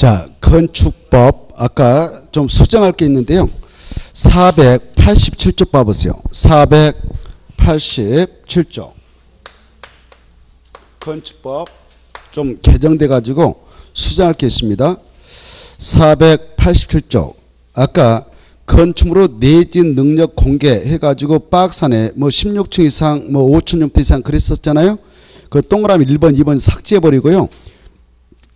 자, 건축법 아까 좀 수정할 게 있는데요. 487조 봐보세요. 487조. 건축법 좀 개정돼 가지고 수정할 게 있습니다. 487조. 아까 건축물로 내진 능력 공개해 가지고 박산에 뭐 16층 이상 뭐 5천 대 이상 그랬었잖아요. 그 동그라미 1번, 2번 삭제해 버리고요.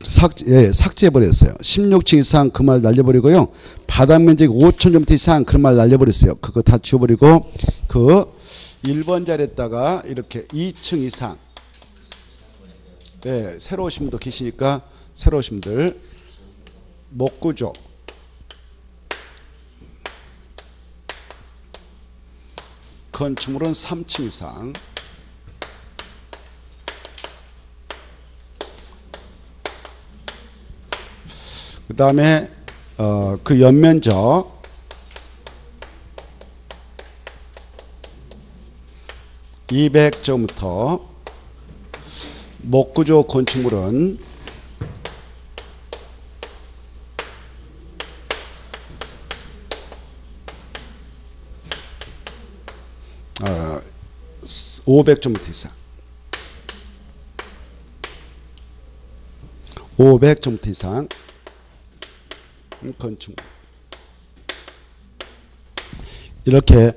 삭제, 예, 삭제해 버렸어요. 16층 이상 그 말 날려버리고요. 바닥 면적 5천 제 이상 그런 말 날려버렸어요. 그거 다 지워버리고 그 1번 자리에다가 이렇게 2층 이상 예, 새로 오신 분도 계시니까 새로 오신 분들 목구조 건축물은 3층 이상 그 다음에 어, 그 연면적. (200점부터) 목구조 건축물은 어, 500점부터 이상. 500점부터 이상 건축 이렇게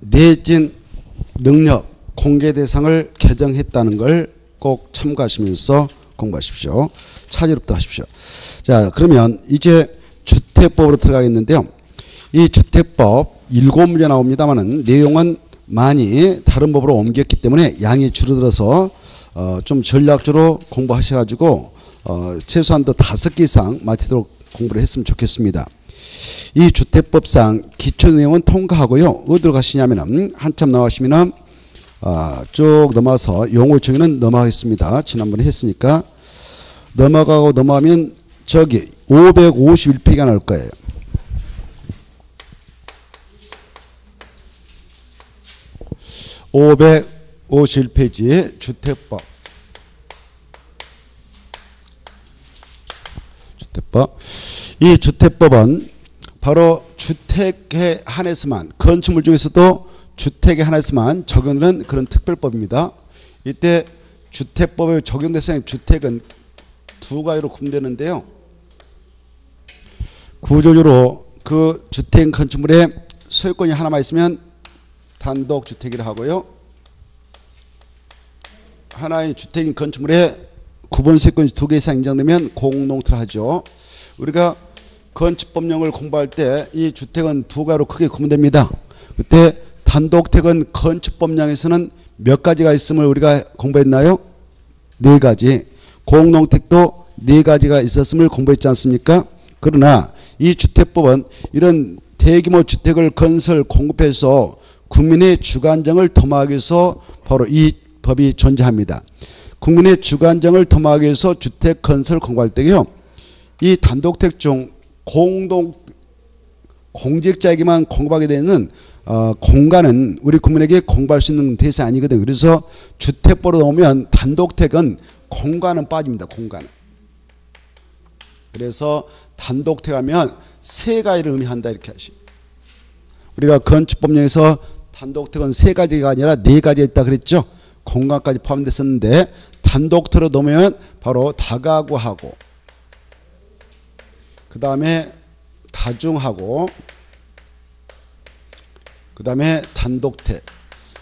내진 능력 공개 대상을 개정했다는 걸 꼭 참고하시면서 공부하십시오. 차지롭도 하십시오. 자, 그러면 이제 주택법으로 들어가겠는데요. 이 주택법 일곱 문제 나옵니다만은 내용은 많이 다른 법으로 옮겼기 때문에 양이 줄어들어서 어, 좀 전략적으로 공부하셔가지고 어, 최소한도 다섯 개 이상 마치도록 공부를 했으면 좋겠습니다. 이 주택법상 기초 내용은 통과하고요. 어디로 가시냐면은 한참 나가시면은 아, 쭉 넘어서 용어 정의는 넘어가겠습니다. 지난번에 했으니까 넘어가고 넘어가면 저기 551페이지가 나올 거예요. (551페이지) 주택법 주택법 이 주택법은 바로 주택에 한해서만 건축물 중에서도 주택에 한해서만 적용되는 그런 특별법입니다. 이때 주택법에 적용 대상인 주택은 두 가지로 구분되는데요. 구조적으로 그 주택 건축물에 소유권이 하나만 있으면 단독 주택이라 하고요. 하나의 주택인 건축물에 구분 세권이 두 개 이상 인정되면 공농토를 하죠. 우리가 건축법령을 공부할 때 이 주택은 두 가지로 크게 구분됩니다. 그때 단독택은 건축법령에서는 몇 가지가 있음을 우리가 공부했나요? 네 가지. 공농택도 네 가지가 있었음을 공부했지 않습니까? 그러나 이 주택법은 이런 대규모 주택을 건설 공급해서 국민의 주관정을 도모하기 위해서 바로 이 법이 존재합니다. 국민의 주관정을 도모하기 위해서 주택 건설 공부할 때요. 이 단독택 중 공동 공직자에게만 공급하게 되는 어, 공간은 우리 국민에게 공부할 수 있는 대상이 아니거든요. 그래서 주택보로 나오면 단독택은 공간은 빠집니다. 공간은. 그래서 단독택 하면 세 가지를 의미한다 이렇게 하시. 우리가 건축법령에서 단독택은 세 가지가 아니라 네 가지 있다 그랬죠. 공간까지 포함됐었는데 단독택으로 놓으면 바로 다가구하고 그 다음에 다중하고 그 다음에 단독택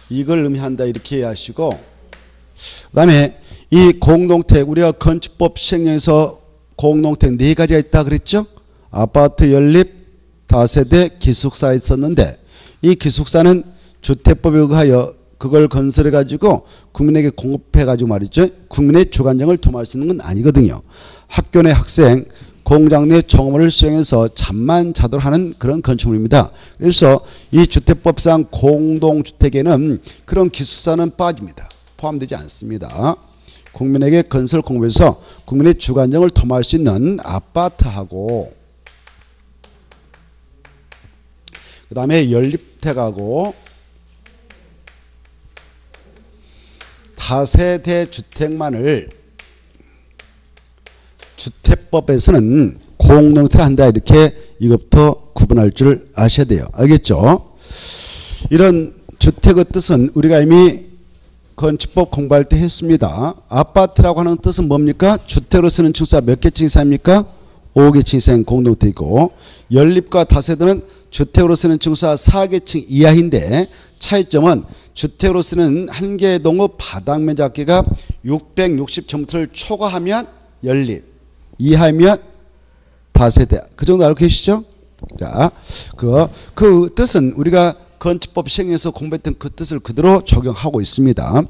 이걸 의미한다 이렇게 이해하시고 그 다음에 이 공동택 우리가 건축법 시행령에서 공동택 네 가지가 있다 그랬죠? 아파트 연립 다세대 기숙사 있었는데 이 기숙사는 주택법에 의하여 그걸 건설해 가지고 국민에게 공급해 가지고 말이죠 국민의 주관정을 도모할 수 있는 건 아니거든요 학교 내 학생 공장 내 정원을 수행해서 잠만 자도록 하는 그런 건축물입니다. 그래서 이 주택법상 공동주택에는 그런 기숙사는 빠집니다. 포함되지 않습니다. 국민에게 건설 공부에서 국민의 주관정을 도모할 수 있는 아파트하고 그 다음에 연립택하고 다세대 주택만을 주택 주택법에서는 공동체를 한다 이렇게 이것부터 구분할 줄 아셔야 돼요. 알겠죠? 이런 주택의 뜻은 우리가 이미 건축법 공부할 때 했습니다. 아파트라고 하는 뜻은 뭡니까? 주택으로 쓰는 층수가 몇 개층 이상입니까? 5개층 이상 공동택이고 연립과 다세대는 주택으로 쓰는 층수가 4개층 이하인데 차이점은 주택으로 쓰는 한 개의 동의 바닥 면적기가 660제곱미터를 초과하면 연립, 이하면 다세대. 그 정도 알고 계시죠? 자, 그, 그 뜻은 우리가 건축법 시행에서 공부했던 그 뜻을 그대로 적용하고 있습니다.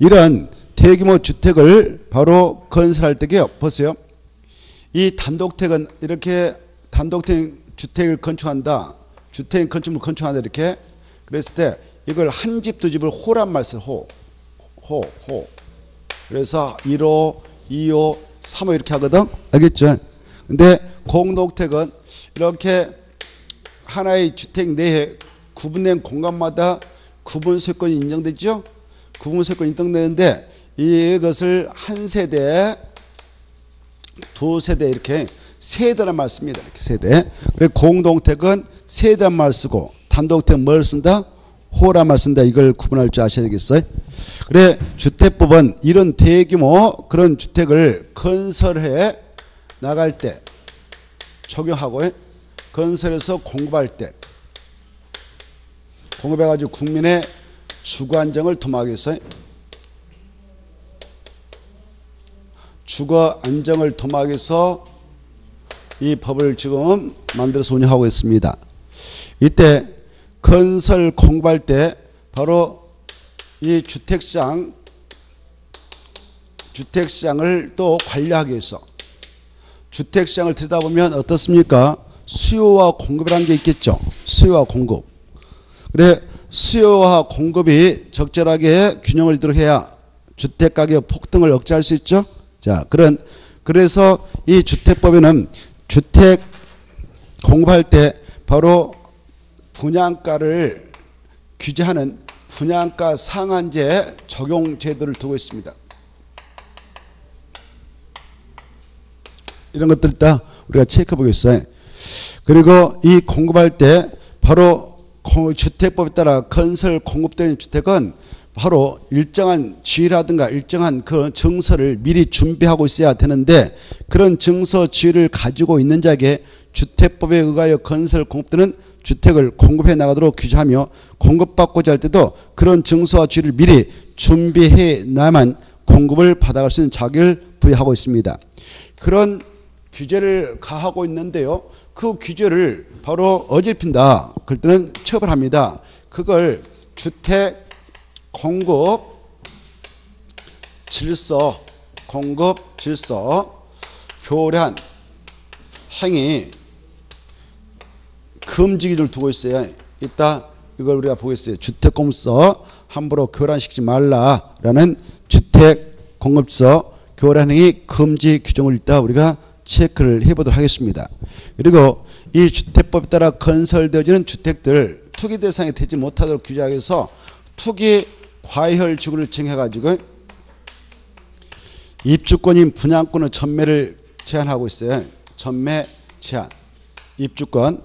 이런 대규모 주택을 바로 건설할 때게요. 보세요. 이 단독택은 이렇게 단독택 주택을 건축한다. 주택 건축물 건축한다 이렇게 그랬을 때 이걸 한 집 두 집을 호란 말 써요. 호. 호, 호. 그래서 1호, 2호, 3호 이렇게 하거든. 알겠죠? 근데 공동택은 이렇게 하나의 주택 내에 구분된 공간마다 구분 소유권이 인정되죠? 구분 소유권이 인정되는데 이것을 한 세대, 두 세대 이렇게 세대란 말 씁니다. 이렇게 세대. 그래 공동택은 세대란 말 쓰고 단독택은 뭘 쓴다? 호란 말 쓴다. 이걸 구분할 줄 아셔야 되겠어요. 그래 주택법은 이런 대규모 그런 주택을 건설해 나갈 때 적용하고 건설해서 공급할 때 공급해가지고 국민의 주거 안정을 도모하기 위해서 주거 안정을 위해서 이 법을 지금 만들어서 운영하고 있습니다. 이때 건설 공급할 때 바로 이 주택시장 주택시장을 또 관리하기 위해서 주택시장을 들여다보면 어떻습니까? 수요와 공급이라는 게 있겠죠. 수요와 공급. 그래 수요와 공급이 적절하게 균형을 이도록 해야 주택 가격 폭등을 억제할 수 있죠. 자, 그런 그래서 이 주택법에는 주택 공급할 때 바로 분양가를 규제하는 분양가 상한제 적용 제도를 두고 있습니다. 이런 것들 다 우리가 체크해 보겠어요. 그리고 이 공급할 때 바로 주택법에 따라 건설 공급되는 주택은 바로 일정한 지위라든가 일정한 그 증서를 미리 준비하고 있어야 되는데 그런 증서 지위를 가지고 있는 자에게 주택법에 의하여 건설 공급되는 주택을 공급해 나가도록 규제하며 공급받고자 할 때도 그런 증서와 지위를 미리 준비해 놔야만 공급을 받아갈 수 있는 자격을 부여하고 있습니다. 그런 규제를 가하고 있는데요. 그 규제를 바로 어질핀다. 그럴 때는 처벌합니다. 그걸 주택 공급 질서 공급 질서 교란 행위 금지기를 두고 있어요. 이따 이걸 우리가 보겠어요. 주택공급서 함부로 교란시키지 말라라는 주택 공급서 교란행위 금지 규정을 이따 우리가 체크를 해보도록 하겠습니다. 그리고 이 주택법에 따라 건설되어지는 주택들 투기 대상이 되지 못하도록 위해서 투기 과열 지구를 정해가지고 입주권인 분양권의 전매를 제한하고 있어요. 전매 제한. 입주권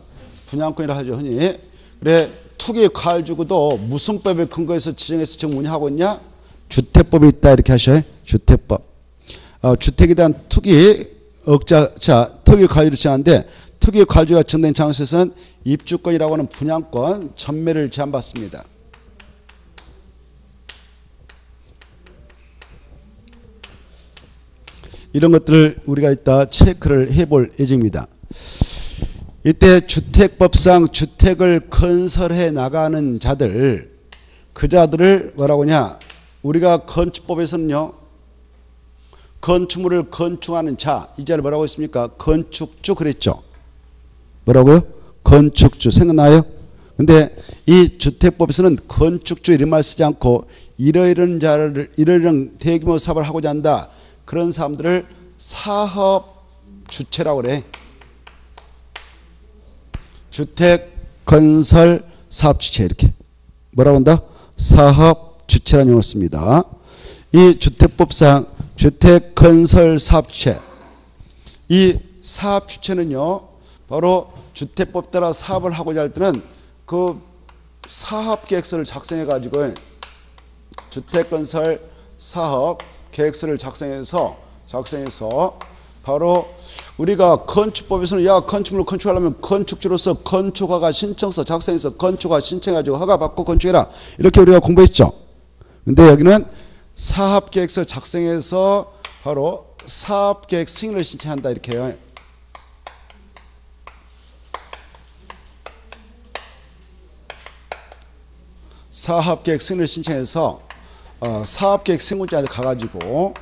분양권이라 하죠 흔히. 그래 투기 과열 지구도 무슨 법에 근거해서 지정해서 지금 운영하고 있냐? 주택법이 있다 이렇게 하셔요. 주택법. 어, 주택에 대한 투기 억자, 자, 특유 과유를 제한하는데 특유 과유가 정된 장소에서는 입주권이라고 하는 분양권 전매를 제한받습니다. 이런 것들을 우리가 이따 체크를 해볼 예정입니다. 이때 주택법상 주택을 건설해 나가는 자들 그 자들을 뭐라고 하냐 우리가 건축법에서는요 건축물을 건축하는 자, 이 자를 뭐라고 했습니까? 건축주 그랬죠. 뭐라고요? 건축주 생각나요? 근데 이 주택법에서는 건축주 이런 말 쓰지 않고 이러이런 자를 이러이런 대규모 사업을 하고자 한다. 그런 사람들을 사업 주체라고 그래. 주택 건설 사업 주체 이렇게 뭐라고 한다? 사업 주체라는 용어를 씁니다. 이 주택법상 주택 건설 사업체 이 사업 주체는요, 바로 주택법 따라 사업을 하고자 할 때는 그 사업 계획서를 작성해 가지고 주택 건설 사업 계획서를 작성해서 작성해서 바로 우리가 건축법에서는 야 건축물을 건축하려면 건축주로서 건축허가 신청서 작성해서 건축허가 신청해가지고 허가 받고 건축해라 이렇게 우리가 공부했죠. 근데 여기는 사업계획서 작성해서 바로 사업계획 승인을 신청한다 이렇게 해요. 사업계획 승인을 신청해서 어, 사업계획 승인자한테 가가지고.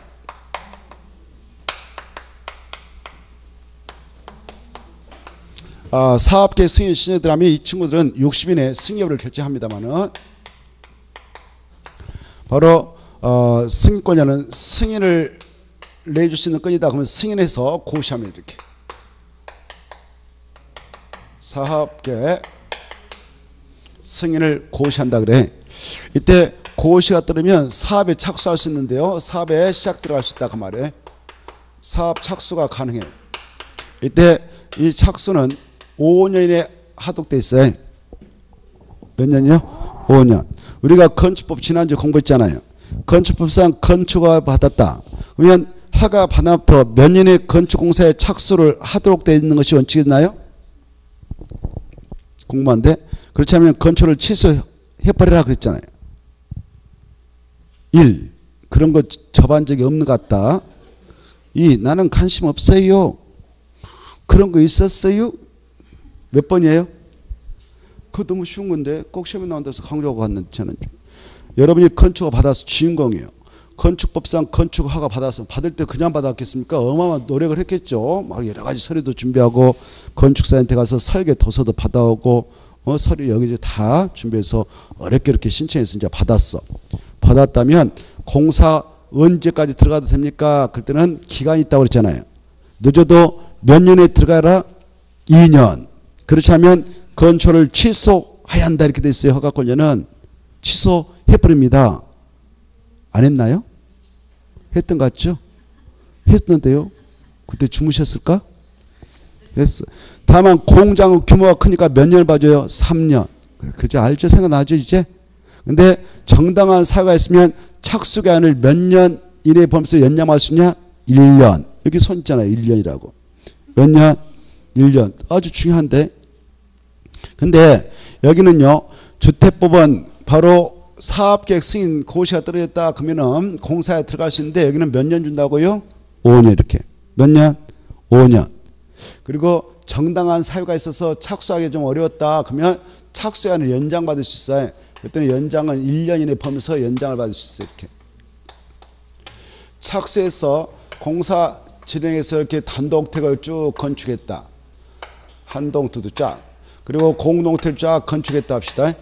어, 사업계획 승인 신청들하면 이 친구들은 60인의 승인여부를 결정합니다만은 바로 어, 승인권자는 승인을 내줄 수 있는 건이다 그러면 승인해서 고시하면 이렇게. 사업계 승인을 고시한다 그래. 이때 고시가 들으면 사업에 착수할 수 있는데요. 사업에 시작 들어갈 수 있다 그 말에. 사업 착수가 가능해. 이때 이 착수는 5년 이내 하도돼 있어요. 몇 년이요? 5년. 우리가 건축법 지난주 공부했잖아요. 건축법상 건축허가 받았다. 그러면 허가 받아부터 몇 년의 건축공사에 착수를 하도록 되어 있는 것이 원칙이나요? 공부한데 그렇지 않으면 건축을 취소해버리라 그랬잖아요. 1. 그런 거 접한 적이 없는 것 같다. 2. 나는 관심 없어요. 그런 거 있었어요? 몇 번이에요? 그거 너무 쉬운 건데 꼭 시험에 나온다서 강조하고 갔는데 저는 여러분이 건축허 받아서 주인공이에요. 건축법상 건축허가 받아서 받을 때 그냥 받았겠습니까? 어마어마한 노력을 했겠죠. 막 여러 가지 서류도 준비하고 건축사한테 가서 설계 도서도 받아오고 어, 서류 여기저기 다 준비해서 어렵게 이렇게 신청해서 이제 받았어. 받았다면 공사 언제까지 들어가도 됩니까? 그때는 기간이 있다고 그랬잖아요. 늦어도 몇 년에 들어가라? 2년. 그렇지 않으면 건축을 취소해야 한다 이렇게 돼 있어요. 허가권료는 취소해버립니다. 안 했나요? 했던 것 같죠? 했는데요. 그때 주무셨을까? 했어. 다만 공장 규모가 크니까 몇 년을 봐줘요? 3년. 그죠? 알죠? 생각나죠? 이제? 근데 정당한 사유가 있으면 착수기한을 몇 년 이내에 범위서 연장할 수 있냐? 1년. 여기 손 있잖아요. 1년이라고. 몇 년? 1년. 아주 중요한데. 근데 여기는요. 주택법은 바로 사업계획 승인 고시가 떨어졌다 그러면은 공사에 들어갈 수 있는데 여기는 몇 년 준다고요? 5년 이렇게. 몇 년? 5년. 그리고 정당한 사유가 있어서 착수하기 좀 어려웠다 그러면 착수기한을 연장받을 수 있어요. 그때는 연장은 1년 이내 범위서 연장을 받을 수 있어요. 이렇게. 착수해서 공사 진행해서 이렇게 단독택을 쭉 건축했다. 한동투도 쫙. 그리고 공동택을 쫙 건축했다 합시다.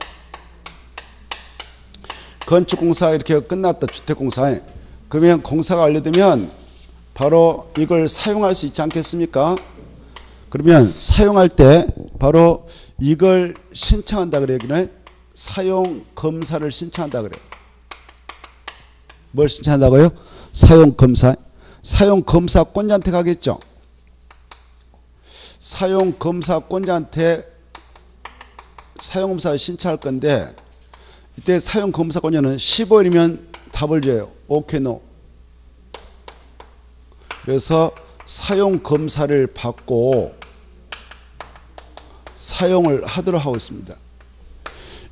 건축공사 이렇게 끝났다. 주택공사에. 그러면 공사가 완료되면 바로 이걸 사용할 수 있지 않겠습니까? 그러면 사용할 때 바로 이걸 신청한다 그래 여기는 사용 검사를 신청한다 그래. 뭘 신청한다고요? 사용 검사. 사용 검사권자한테 가겠죠. 사용 검사권자한테 사용 검사를 신청할 건데 이때 사용 검사권자는 15일이면 답을 줘요. 오케이 노. 그래서 사용 검사를 받고 사용을 하도록 하고 있습니다.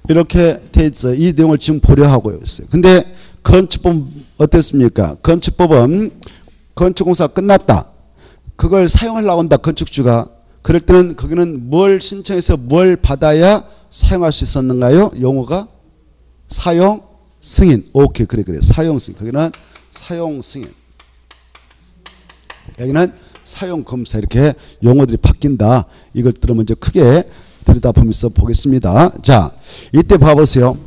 이렇게 돼 있어요. 이 내용을 지금 보려 하고 있어요. 근데 건축법 어땠습니까? 건축법은 건축공사 끝났다. 그걸 사용하려고 한다. 건축주가. 그럴 때는 거기는 뭘 신청해서 뭘 받아야 사용할 수 있었는가요? 용어가 사용 승인. 오케이 그래 그래. 사용 승인. 거기는 사용 승인. 여기는 사용 검사 이렇게 용어들이 바뀐다. 이것들을 먼저 크게 들여다보면서 보겠습니다. 자, 이때 봐보세요.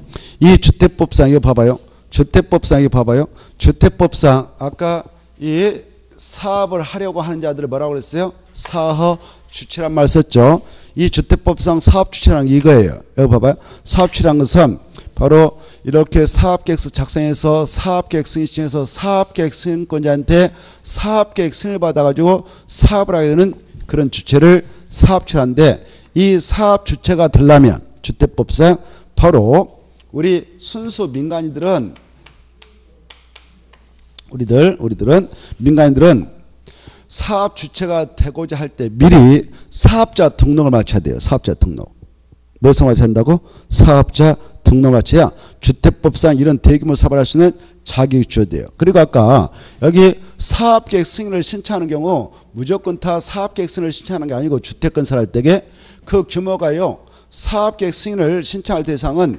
이 주택법상 이거 봐봐요. 주택법상 이거 봐봐요. 주택법상 아까 이 사업을 하려고 하는 자들을 뭐라고 그랬어요? 사업 주체란 말 썼죠. 이 주택법상 사업 주체란 이거예요. 여기 봐봐요. 사업 주체란 것은 바로 이렇게 사업계획서 작성해서 사업계획 승인 신청해서 사업계획 승인권자한테 사업계획 승인을 받아가지고 사업을 하게 되는 그런 주체를 사업주체인데 이 사업 주체가 되려면 주택법상 바로 우리 순수 민간인들은 우리들 우리들은 민간인들은 사업 주체가 되고자 할 때 미리 사업자 등록을 마쳐야 돼요. 사업자 등록. 무엇을 마쳐야 한다고? 사업자 등록 마쳐야 주택법상 이런 대규모 사업을 할 수 있는 자격이 주어져요. 그리고 아까 여기 사업계획 승인을 신청하는 경우 무조건 다 사업계획 승인을 신청하는 게 아니고 주택 건설 할 때에 그 규모가요. 사업계획 승인을 신청할 대상은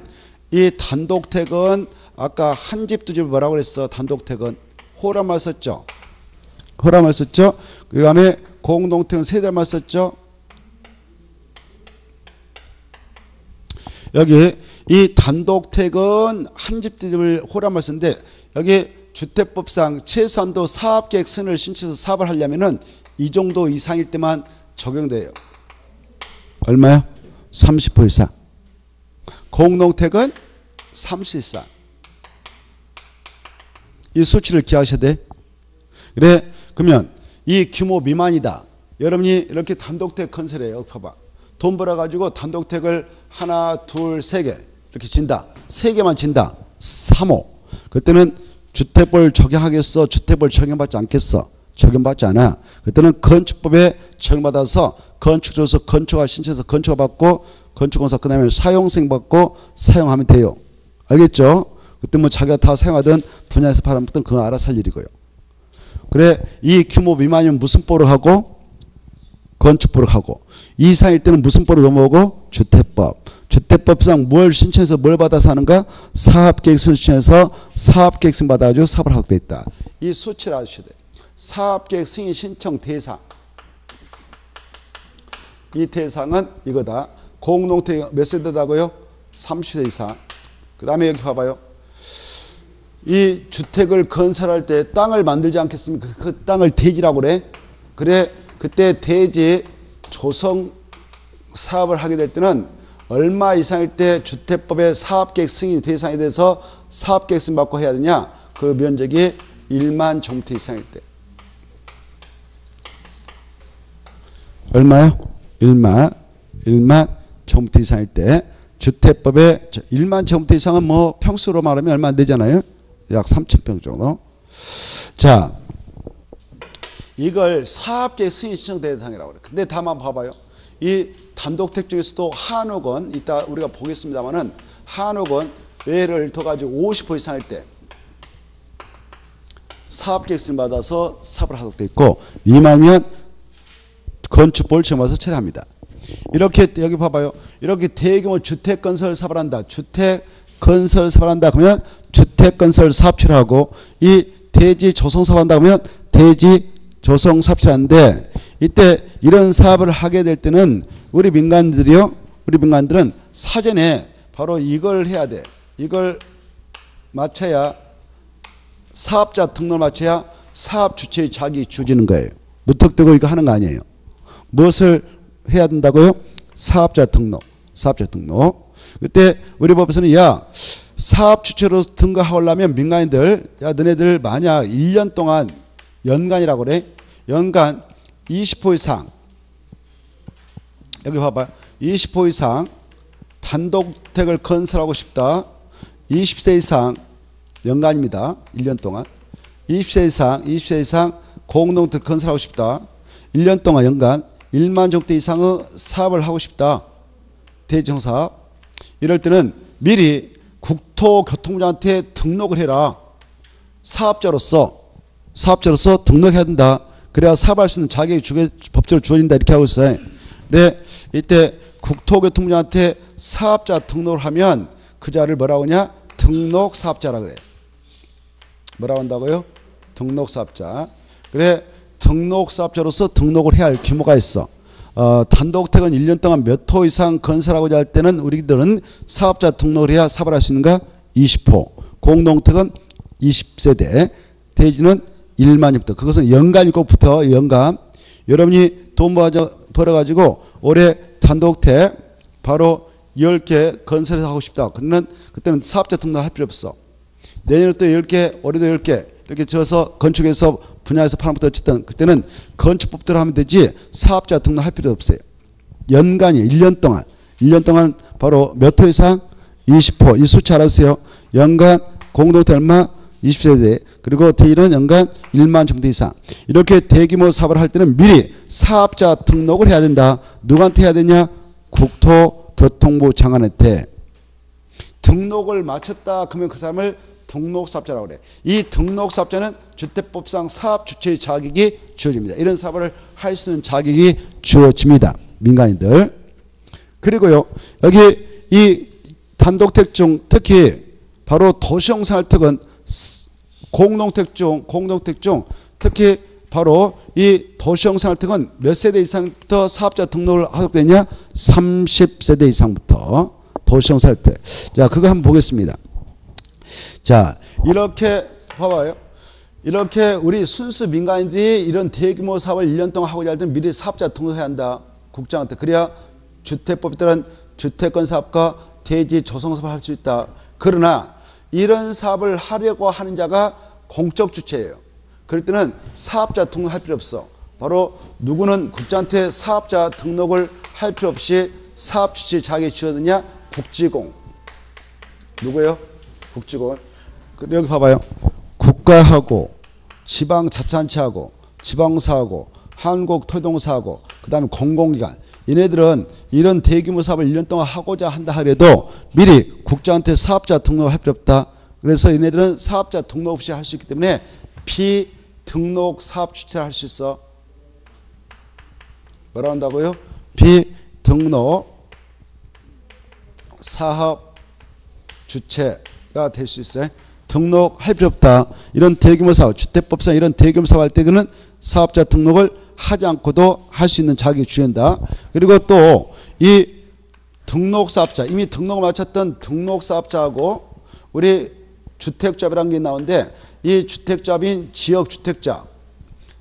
이 단독택은 아까 한 집두집 뭐라고 그랬어? 단독택은 호라말 썼죠. 호라말 썼죠. 그 다음에 공동택은 세대말 썼죠. 여기 이 단독택은 한 집 두 집을 호라말 썼는데 여기 주택법상 최소한도 사업계획 승인을 신청해서 사업을 하려면은 이 정도 이상일 때만 적용돼요. 얼마요? 30% 이상. 공동택은 30 이상. 이 수치를 기하셔야 돼. 그래, 그러면 이 규모 미만이다. 여러분이 이렇게 단독택 건설해요. 봐봐. 돈 벌어가지고 단독택을 하나, 둘, 세 개. 이렇게 진다. 세 개만 진다. 3호. 그때는 주택벌 적용하겠어? 주택벌 적용받지 않겠어? 적용받지 않아. 그때는 건축법에 적용받아서 건축조서 건축가 신청해서 건축가 받고 건축공사 끝나면 사용생 받고 사용하면 돼요. 알겠죠? 그때 뭐 자기가 다 사용하던 분야에서 팔아먹던 그건 알아서 할 일이고요. 그래 이 규모 미만이면 무슨 보를 하고 건축보를 하고 이 이상일 때는 무슨 보를 넘어오고 주택법. 주택법상 뭘 신청해서 뭘 받아서 하는가? 사업계획서 신청해서 사업계획서 받아가지고 사업을 하게 돼 있다. 이 수치를 아셔야 돼. 사업계획 승인 신청 대상. 이 대상은 이거다. 공동택 몇 세대다고요? 30세 이상. 그 다음에 여기 봐봐요. 이 주택을 건설할 때 땅을 만들지 않겠습니까? 그 땅을 대지라고 그래. 그래, 그때 대지 조성 사업을 하게 될 때는 얼마 이상일 때 주택법의 사업계획 승인 대상에 대해서 사업계획 승인 받고 해야 되냐? 그 면적이 1만 정토 이상일 때. 얼마요? 1만 1만 제곱미터 이상일 때 주택법에 1만 제곱미터 이상은 뭐 평수로 말하면 얼마 안 되잖아요. 약 3,000평 정도. 자, 이걸 사업계획 승인 신청 대상이라고 그래. 근데 다만 봐봐요. 이 단독택 중에서도 한옥은 이따 우리가 보겠습니다만은 한옥은 예를 더 가지고 50% 이상일 때 사업계획 승인 받아서 사업을 하도록 돼 있고 미만이면 건축법을 적용해서 처리합니다. 이렇게 여기 봐봐요. 이렇게 대규모 주택 건설 사업을 한다. 주택 건설 사업을 한다. 그러면 주택 건설 사업체를 하고 이 대지 조성 사업 한다 그러면 대지 조성 사업체를 하는데 이때 이런 사업을 하게 될 때는 우리 민간들이요. 우리 민간들은 사전에 바로 이걸 해야 돼. 이걸 맞춰야 사업자 등록을 맞춰야 사업 주체의 자기 주지는 거예요. 무턱대고 이거 하는 거 아니에요. 무엇을 해야 된다고요? 사업자 등록. 사업자 등록. 그때 우리 법에서는 야 사업 주체로 등록하려면 민간인들 야 너네들 만약 1년 동안 연간이라고 그래. 연간 20호 이상 여기 봐봐. 20호 이상 단독택을 건설하고 싶다. 20세 이상 연간입니다. 1년 동안. 20세 이상 20세 이상 공동택 건설하고 싶다. 1년 동안 연간 1만 정대 이상의 사업을 하고 싶다. 대지정 사업. 이럴 때는 미리 국토교통부한테 등록을 해라. 사업자로서 사업자로서 등록해야 된다. 그래야 사업할 수 있는 자격이 주게 법적으로 주어진다 이렇게 하고 있어요. 네, 이때 국토교통부한테 사업자 등록을 하면 그 자를 뭐라고 하냐? 등록 사업자라 그래. 뭐라고 한다고요? 등록 사업자. 그래 등록 사업자로서 등록을 해야 할 규모가 있어. 어, 단독택은 1년 동안 몇 호 이상 건설하고자 할 때는 우리들은 사업자 등록을 해야 사업을 할 수 있는가? 20호. 공동택은 20세대. 대지는 1만 헥터. 그것은 연간이 꼭 붙어. 연간. 여러분이 돈 벌어가지고 올해 단독택 바로 10개 건설해서 하고 싶다. 그때는 그때는 사업자 등록 할 필요 없어. 내년에 또 10개, 올해도 10개 이렇게 지어서 건축해서 분야에서 파는 것도 어쨌든 그때는 건축법대로 하면 되지 사업자 등록할 필요 없어요. 연간이 1년 동안 1년 동안 바로 몇 호 이상 20호 이 수치 알아주세요. 연간 공동체 얼마 20세대 그리고 대일은 연간 1만 정도 이상 이렇게 대규모 사업을 할 때는 미리 사업자 등록을 해야 된다. 누구한테 해야 되냐? 국토교통부 장관한테 등록을 마쳤다 그러면 그 사람을 등록사업자라고 그래. 이 등록사업자는 주택법상 사업 주체의 자격이 주어집니다. 이런 사업을 할 수 있는 자격이 주어집니다. 민간인들. 그리고요. 여기 이 단독택 중 특히 바로 도시형사활특은 공동택 중 공동택 중 특히 바로 이 도시형사활특은 몇 세대 이상부터 사업자 등록을 하도록 되냐? 30세대 이상부터 도시형사활특. 자, 그거 한번 보겠습니다. 자, 이렇게 봐봐요. 이렇게 우리 순수 민간인들이 이런 대규모 사업을 1년 동안 하고자 할 때는 미리 사업자 등록해야 한다. 국장한테. 그래야 주택법에 따른 주택권 사업과 대지 조성 사업을 할 수 있다. 그러나 이런 사업을 하려고 하는 자가 공적 주체예요. 그럴 때는 사업자 등록 할 필요 없어. 바로 누구는 국장한테 사업자 등록을 할 필요 없이 사업 주체 자격이 주어드냐? 국지공. 누구요? 국지공. 그 여기 봐봐요. 국가하고 지방 자치단체하고 지방사하고 한국토동사하고 그 다음에 공공기관 얘네들은 이런 대규모 사업을 1년 동안 하고자 한다 하더라도 미리 국장한테 사업자 등록할 필요 없다. 그래서 얘네들은 사업자 등록 없이 할 수 있기 때문에 비등록 사업 주체를 할 수 있어. 뭐라 한다고요? 비등록 사업 주체가 될 수 있어요. 등록할 필요 없다. 이런 대규모 사업, 주택법상 이런 대규모 사업 할 때는 사업자 등록을 하지 않고도 할 수 있는 자격이 주연다. 그리고 또 이 등록 사업자, 이미 등록을 마쳤던 등록 사업자하고 우리 주택조합이라는 게 나오는데 이 주택조합인 지역주택자,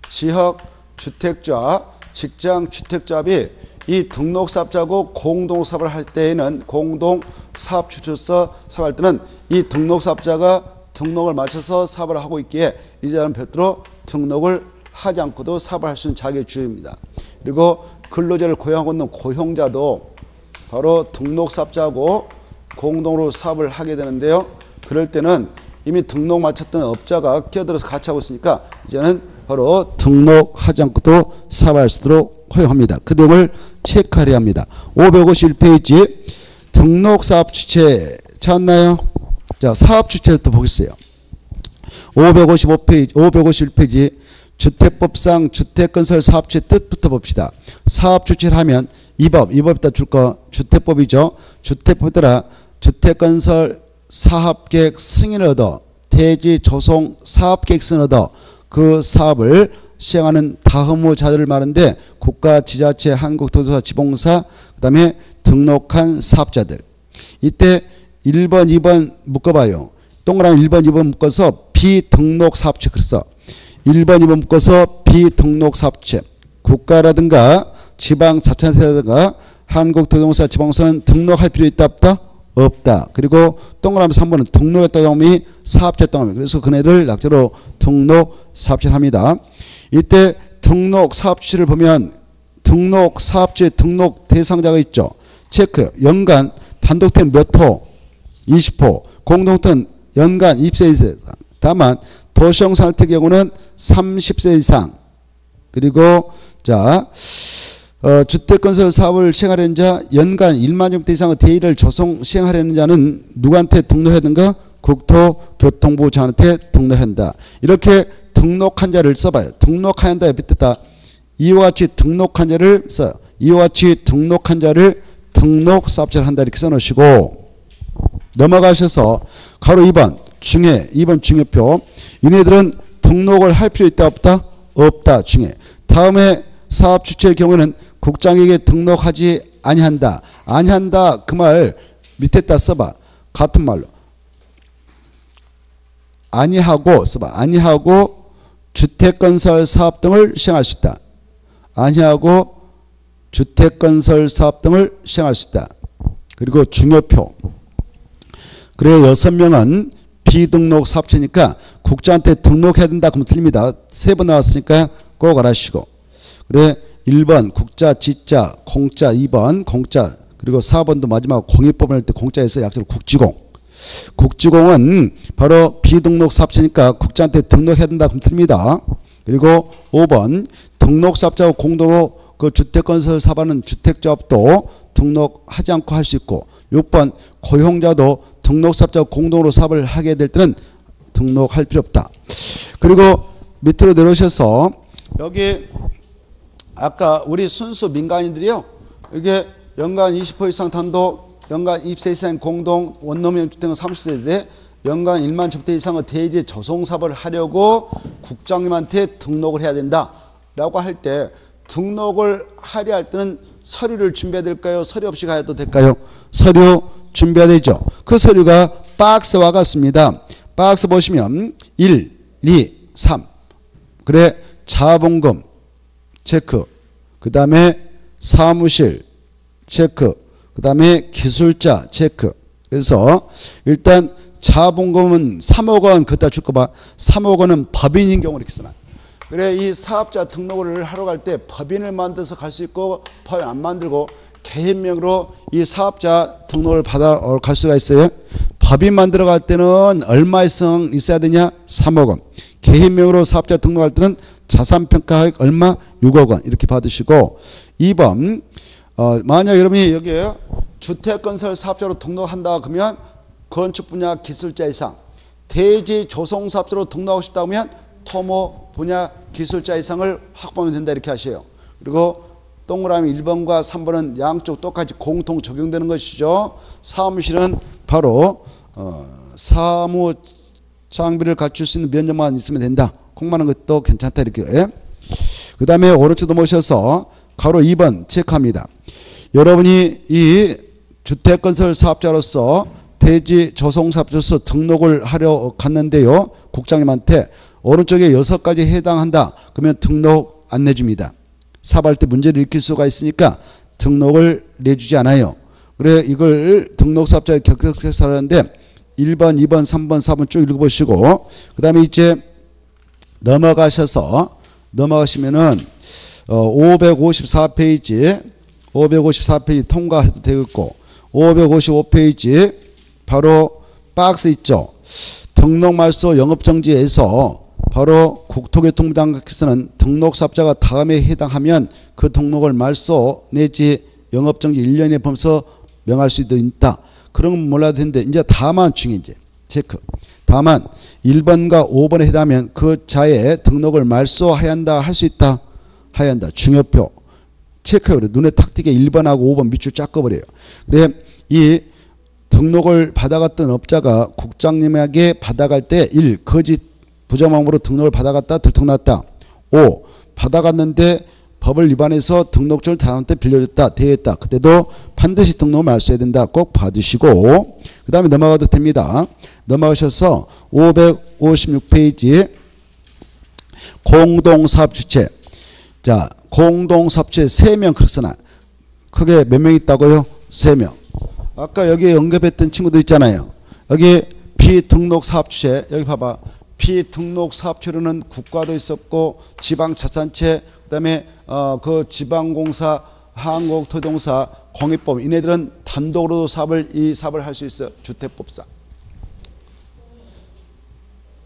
지역주택조합, 직장주택조합이 이 등록사업자고 공동사업을 할 때에는 공동사업주체로서 사업할 때는 이 등록사업자가 등록을 마쳐서 사업을 하고 있기에 이자는 별도로 등록을 하지 않고도 사업을 할수 있는 자격이 주입니다. 그리고 근로자를 고용하고 있는 고용자도 바로 등록사업자하고 공동으로 사업을 하게 되는데요. 그럴 때는 이미 등록 마쳤던 업자가 끼어들어서 같이 하고 있으니까 이제는 바로 등록하지 않고도 사업할 수 있도록 허용합니다. 그 등을 체크하려 합니다. 551페이지 등록사업 주체 찾나요? 자, 사업 주체부터 보겠어요. 555페이지, 551페이지 주택법상 주택건설 사업주의 뜻부터 봅시다. 사업 주체를 하면 이 법, 이법 이따 줄거 주택법이죠. 주택법에 따라 주택건설 사업계획 승인을 얻어 대지 조성 사업계획 승인을 얻어 그 사업을 시행하는 다음호자들을 말하는데 국가, 지자체, 한국도도사, 지봉사 그다음에 등록한 사업자들 이때 1번, 2번 묶어봐요. 동그라미 1번, 2번 묶어서 비등록 사업체 그랬어. 1번, 2번 묶어서 비등록 사업체 국가라든가 지방 자치단체라든가 한국도동사 지방사는 등록할 필요 있다 없다? 없다. 그리고 동그라미 3번은 등록했다 동이 사업체 동그라미. 그래서 그네를 약자로 등록 사업체를 합니다. 이때 등록 사업체를 보면 등록 사업체 등록 대상자가 있죠. 체크. 연간 단독템 몇 호? 20호. 공동템 연간 20세 이상. 다만 도시형상할때 경우는 30세 이상. 그리고 자 어, 주택건설 사업을 시행하려는 자 연간 1만 정도 이상의 대의를 조성 시행하려는 자는 누구한테 등록하든가 국토교통부 장한테 등록한다. 이렇게 등록한 자를 써봐요. 등록한 자 옆에 뜻다. 이와 같이 등록한 자를 써. 이와 같이 등록한 자를 등록 사업자를 한다 이렇게 써놓으시고 넘어가셔서 가로 2번 중에 2번 중에표 얘네들은 등록을 할 필요 있다 없다 없다 중에 다음에 사업 주체의 경우에는 국장에게 등록하지 아니한다. 아니한다 그 말 밑에다 써봐. 같은 말로. 아니하고 써봐. 아니하고 주택건설 사업 등을 시행할 수 있다. 아니하고 주택건설 사업 등을 시행할 수 있다. 그리고 중요표. 그래 여섯 명은 비등록 사업체니까 국자한테 등록해야 된다 그러면 틀립니다. 세 번 나왔으니까 꼭 알아주시고. 그래 1번 국자 지자 공자 2번 공자 그리고 4번도 마지막 공익법을 할 때 공자에서 약자로 국지공. 국지공은 바로 비등록 사업체니까 국자한테 등록해야 된다 그러면 틀립니다. 그리고 5번 등록 사업자와 공동으로 그 주택건설 사업하는 주택조합도 등록하지 않고 할 수 있고 6번 고용자도 등록 사업자와 공동으로 사업을 하게 될 때는 등록할 필요 없다. 그리고 밑으로 내려오셔서 여기 아까 우리 순수 민간인들이요. 이게 연간 20% 이상 단독, 연간 20세 이상 공동, 원룸형 주택은 30세 대, 연간 1만 주택 이상의 대지 조성사업을 하려고 국장님한테 등록을 해야 된다 라고 할 때 등록을 하려 할 때는 서류를 준비해야 될까요? 서류 없이 가도 될까요? 서류 준비해야 되죠. 그 서류가 박스와 같습니다. 박스 보시면 1, 2, 3. 그래 자본금 체크. 그 다음에 사무실 체크. 그 다음에 기술자 체크. 그래서 일단 자본금은 3억 원 그다 줄거 봐. 3억 원은 법인인 경우 이렇게 쓰나. 그래 이 사업자 등록을 하러 갈 때 법인을 만들어서 갈 수 있고 법인 안 만들고 개인명으로 이 사업자 등록을 받아 갈 수가 있어요. 법인 만들어 갈 때는 얼마 이상 있어야 되냐? 3억 원. 개인명으로 사업자 등록할 때는 자산평가액 얼마? 6억 원 이렇게 받으시고 2번 어, 만약 여러분이 여기에 주택건설 사업자로 등록한다 그러면 건축 분야 기술자 이상 대지 조성 사업자로 등록하고 싶다 그러면 토모 분야 기술자 이상을 확보하면 된다 이렇게 하셔요. 그리고 동그라미 1번과 3번은 양쪽 똑같이 공통 적용되는 것이죠. 사무실은 바로 어, 사무 장비를 갖출 수 있는 면접만 있으면 된다. 콩마는 것도 괜찮다 이렇게. 그 다음에 오른쪽도 모셔서 가로 2번 체크합니다. 여러분이 이 주택건설 사업자로서 대지 조성사업자로서 등록을 하려 갔는데요. 국장님한테 오른쪽에 여섯 가지 해당한다. 그러면 등록 안 내줍니다. 사업할 때 문제를 일으킬 수가 있으니까 등록을 내주지 않아요. 그래 이걸 등록 사업자에 격격해서 하는데 1번, 2번, 3번, 4번 쭉 읽어보시고 그 다음에 이제 넘어가셔서 넘어가시면은 어, 554페이지 554페이지 통과해도 되겠고 555페이지 바로 박스 있죠. 등록말소 영업정지에서 바로 국토교통부장께서는 등록사업자가 다음에 해당하면 그 등록을 말소 내지 영업정지 1년에 범서 명할 수도 있다. 그런 건 몰라도 되는데 이제 다만 중에 이제 체크. 다만 1번과 5번에 해당하면 그 자의 등록을 말소해야 한다 할 수 있다. 해야 한다. 중요표. 체크해요. 그래. 눈에 탁 띄게 1번하고 5번 밑줄 쫙 꺼버려요. 그래 이 등록을 받아갔던 업자가 국장님에게 받아갈 때 1. 거짓 부정함으로 등록을 받아갔다 들통났다. 5. 받아갔는데 법을 위반해서 등록증을 다음 때 빌려줬다 대했다. 그때도 반드시 등록을 말소해야 된다. 꼭 받으시고. 그 다음에 넘어가도 됩니다. 넘어가셔서 556페이지. 공동사업 주체. 자 공동사업 주체 3명 그렇으나? 크게 몇 명 있다고요? 3명. 아까 여기 언급했던 친구들 있잖아요. 여기 비등록 사업 주체 여기 봐봐 비등록 사업체로는 국가도 있었고 지방자치단체 그다음에 어, 그 지방공사, 한국토동사, 공익법 이네들은 단독으로도 사업을 이 사업을 할 수 있어 주택법상.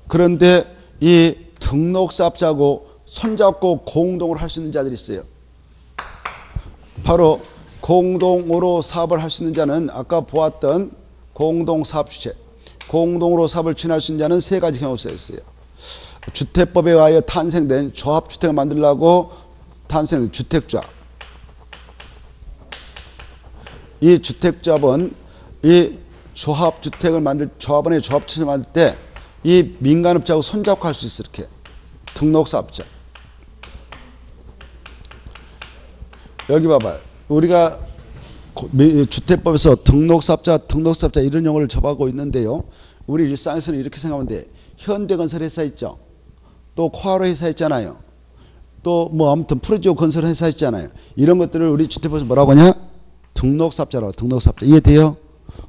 그런데 이 등록사업자고 손잡고 공동으로 할 수 있는 자들이 있어요. 바로 공동으로 사업을 할 수 있는 자는 아까 보았던 공동사업주체, 공동으로 사업을 진행할 수 있는 자는 세 가지 경우가 있어요. 주택법에 의하여 탄생된 조합주택을 만들려고 탄생 주택조합. 이 주택조합은 이 조합주택을 만들 조합원의 조합주택을 만들 때 이 민간업자하고 손잡고 할 수 있어 이렇게 등록사업자. 여기 봐봐요. 우리가 주택법에서 등록사업자, 등록사업자 이런 용어를 접하고 있는데요. 우리 일상에서는 이렇게 생각하면 돼. 현대건설 회사 있죠. 또 코아로 회사 있잖아요. 또 뭐 아무튼 프로지오 건설 회사 있잖아요. 이런 것들을 우리 주택법에서 뭐라고 하냐? 등록사업자라고 등록사업자 이해돼요?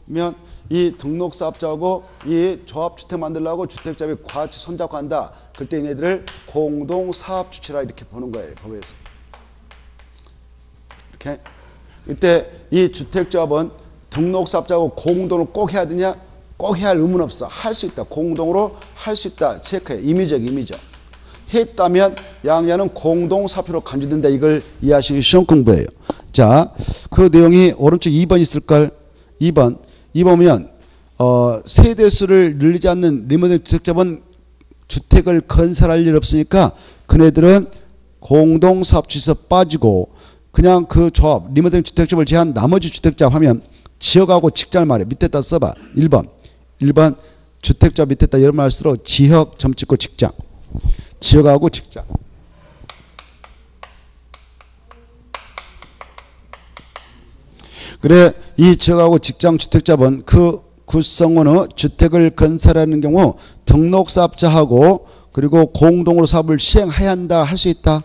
그러면 이 등록사업자하고 이 조합주택 만들려고 주택자비 같이 손잡고 한다. 그때 얘네들을 공동사업주체라 이렇게 보는 거예요 법에서. 이렇게 이때 이 주택조합은 등록사업자하고 공동을 꼭 해야 되냐? 꼭 해야 할 의무는 없어. 할 수 있다. 공동으로 할 수 있다. 체크해. 임의적 임의적. 했다면 양자는 공동사표로 간주된다. 이걸 이해하시기 시험 공부예요. 자, 그 내용이 오른쪽 2번 있을걸? 2번. 2번이면 어, 세대수를 늘리지 않는 리모델 주택자본 주택을 건설할 일 없으니까 그네들은 공동사업주에서 빠지고 그냥 그 조합 리모델 주택자를 제한 나머지 주택자 하면 지역하고 직장을 말해 밑에다 써봐. 1번. 1번 주택자 밑에다 여러분 할수록 지역 점 찍고 직장. 지역하고 직장. 그래 이 지역하고 직장 주택자본 그 구성원의 주택을 건설하는 경우 등록 사업자하고 그리고 공동으로 사업을 시행해야 한다 할 수 있다.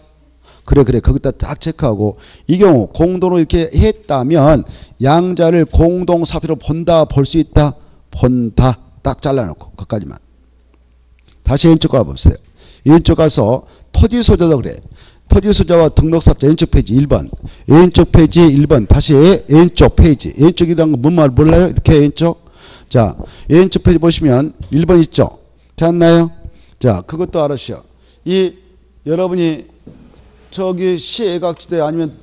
그래 그래. 거기다 딱 체크하고 이 경우 공동으로 이렇게 했다면 양자를 공동사업으로 본다 볼 수 있다? 본다. 딱 잘라놓고 거기까지만. 다시 왼쪽 가보세요 왼쪽 가서 토지 소유자도 그래. 토지 소유자와 등록사업자 왼쪽 페이지 1번. 왼쪽 페이지 1번. 다시 왼쪽 페이지. 왼쪽이라는 건 뭔 말 몰라요? 이렇게 왼쪽. 자 왼쪽 페이지 보시면 1번 있죠? 찾나요? 자 그것도 알으시오. 이 여러분이 저기 시애각지대 아니면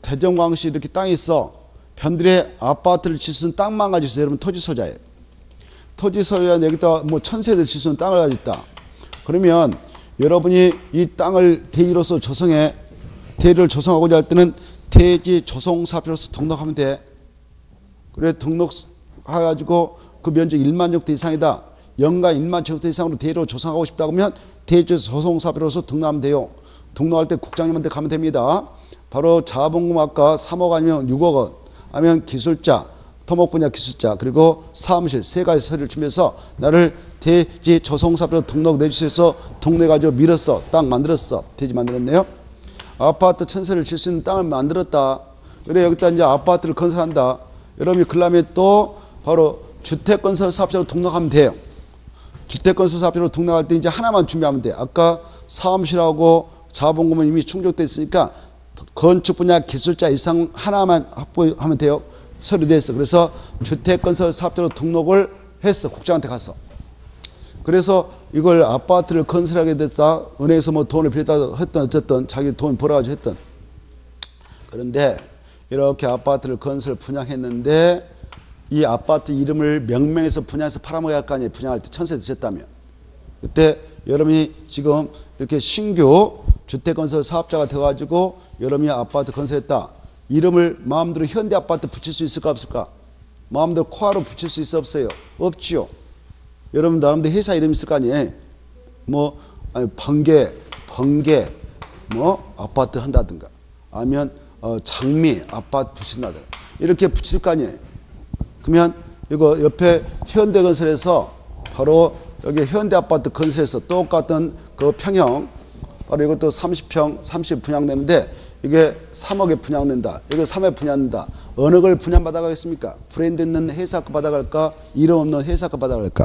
대전광시 이렇게 땅이 있어. 변들의 아파트를 칠 수는 땅만 가지고 있어요. 여러분 토지 소유자예요. 토지 소유자 여기다 뭐 천세들 칠 수는 땅을 가지고 있다. 그러면 여러분이 이 땅을 대의로서 조성해 대의를 조성하고자 할 때는 대지 조성 사표로서 등록하면 돼. 그래 등록해가지고 그 면적 1만 제곱대 이상이다. 연간 1만 제곱대 이상으로 대의로 조성하고 싶다 그러면 대지 조성 사표로서 등록하면 돼요 등록할 때 국장님한테 가면 됩니다. 바로 자본금 아까 3억 아니면 6억 원, 아니면 기술자, 토목 분야 기술자, 그리고 사무실 세 가지 서류를 주면서 나를 대지 조성사업으로 등록 내주셔서 등록해가지고 밀었어. 땅 만들었어. 대지 만들었네요. 아파트 천세를 칠수 있는 땅을 만들었다. 그래 여기다 이제 아파트를 건설한다. 여러분이 그러면 또 바로 주택건설 사업자로 등록하면 돼요. 주택건설 사업자로 등록할 때 이제 하나만 준비하면 돼. 아까 사무실하고 자본금은 이미 충족돼 있으니까 건축 분야 기술자 이상 하나만 확보하면 돼요. 서류돼 있어. 그래서 주택건설 사업자로 등록을 했어. 국장한테 가서. 그래서 이걸 아파트를 건설하게 됐다. 은행에서 뭐 돈을 빌렸다 했던 어쨌든 자기 돈 벌어가지고 했던. 그런데 이렇게 아파트를 건설 분양했는데 이 아파트 이름을 명명해서 분양해서 팔아먹어야 할 거 아니에요. 분양할 때 천세 드셨다면. 그때 여러분이 지금 이렇게 신규 주택건설 사업자가 돼가지고 여러분이 아파트 건설했다. 이름을 마음대로 현대 아파트 붙일 수 있을까 없을까? 마음대로 코아로 붙일 수 있어 없어요? 없지요. 여러분 나름대로 회사 이름 있을 거 아니에요? 뭐 아니 번개, 번개, 뭐 아파트 한다든가, 아니면 어, 장미 아파트 붙인다든가 이렇게 붙일 거 아니에요? 그러면 이거 옆에 현대건설에서 바로 여기 현대 아파트 건설에서 똑같은 그 평형 바로 이것도 30평 30 분양되는데 이게 3억에 분양된다. 이거 3에 분양된다. 어느 걸 분양받아가겠습니까? 브랜드 있는 회사 거 받아갈까? 이름 없는 회사 거 받아갈까?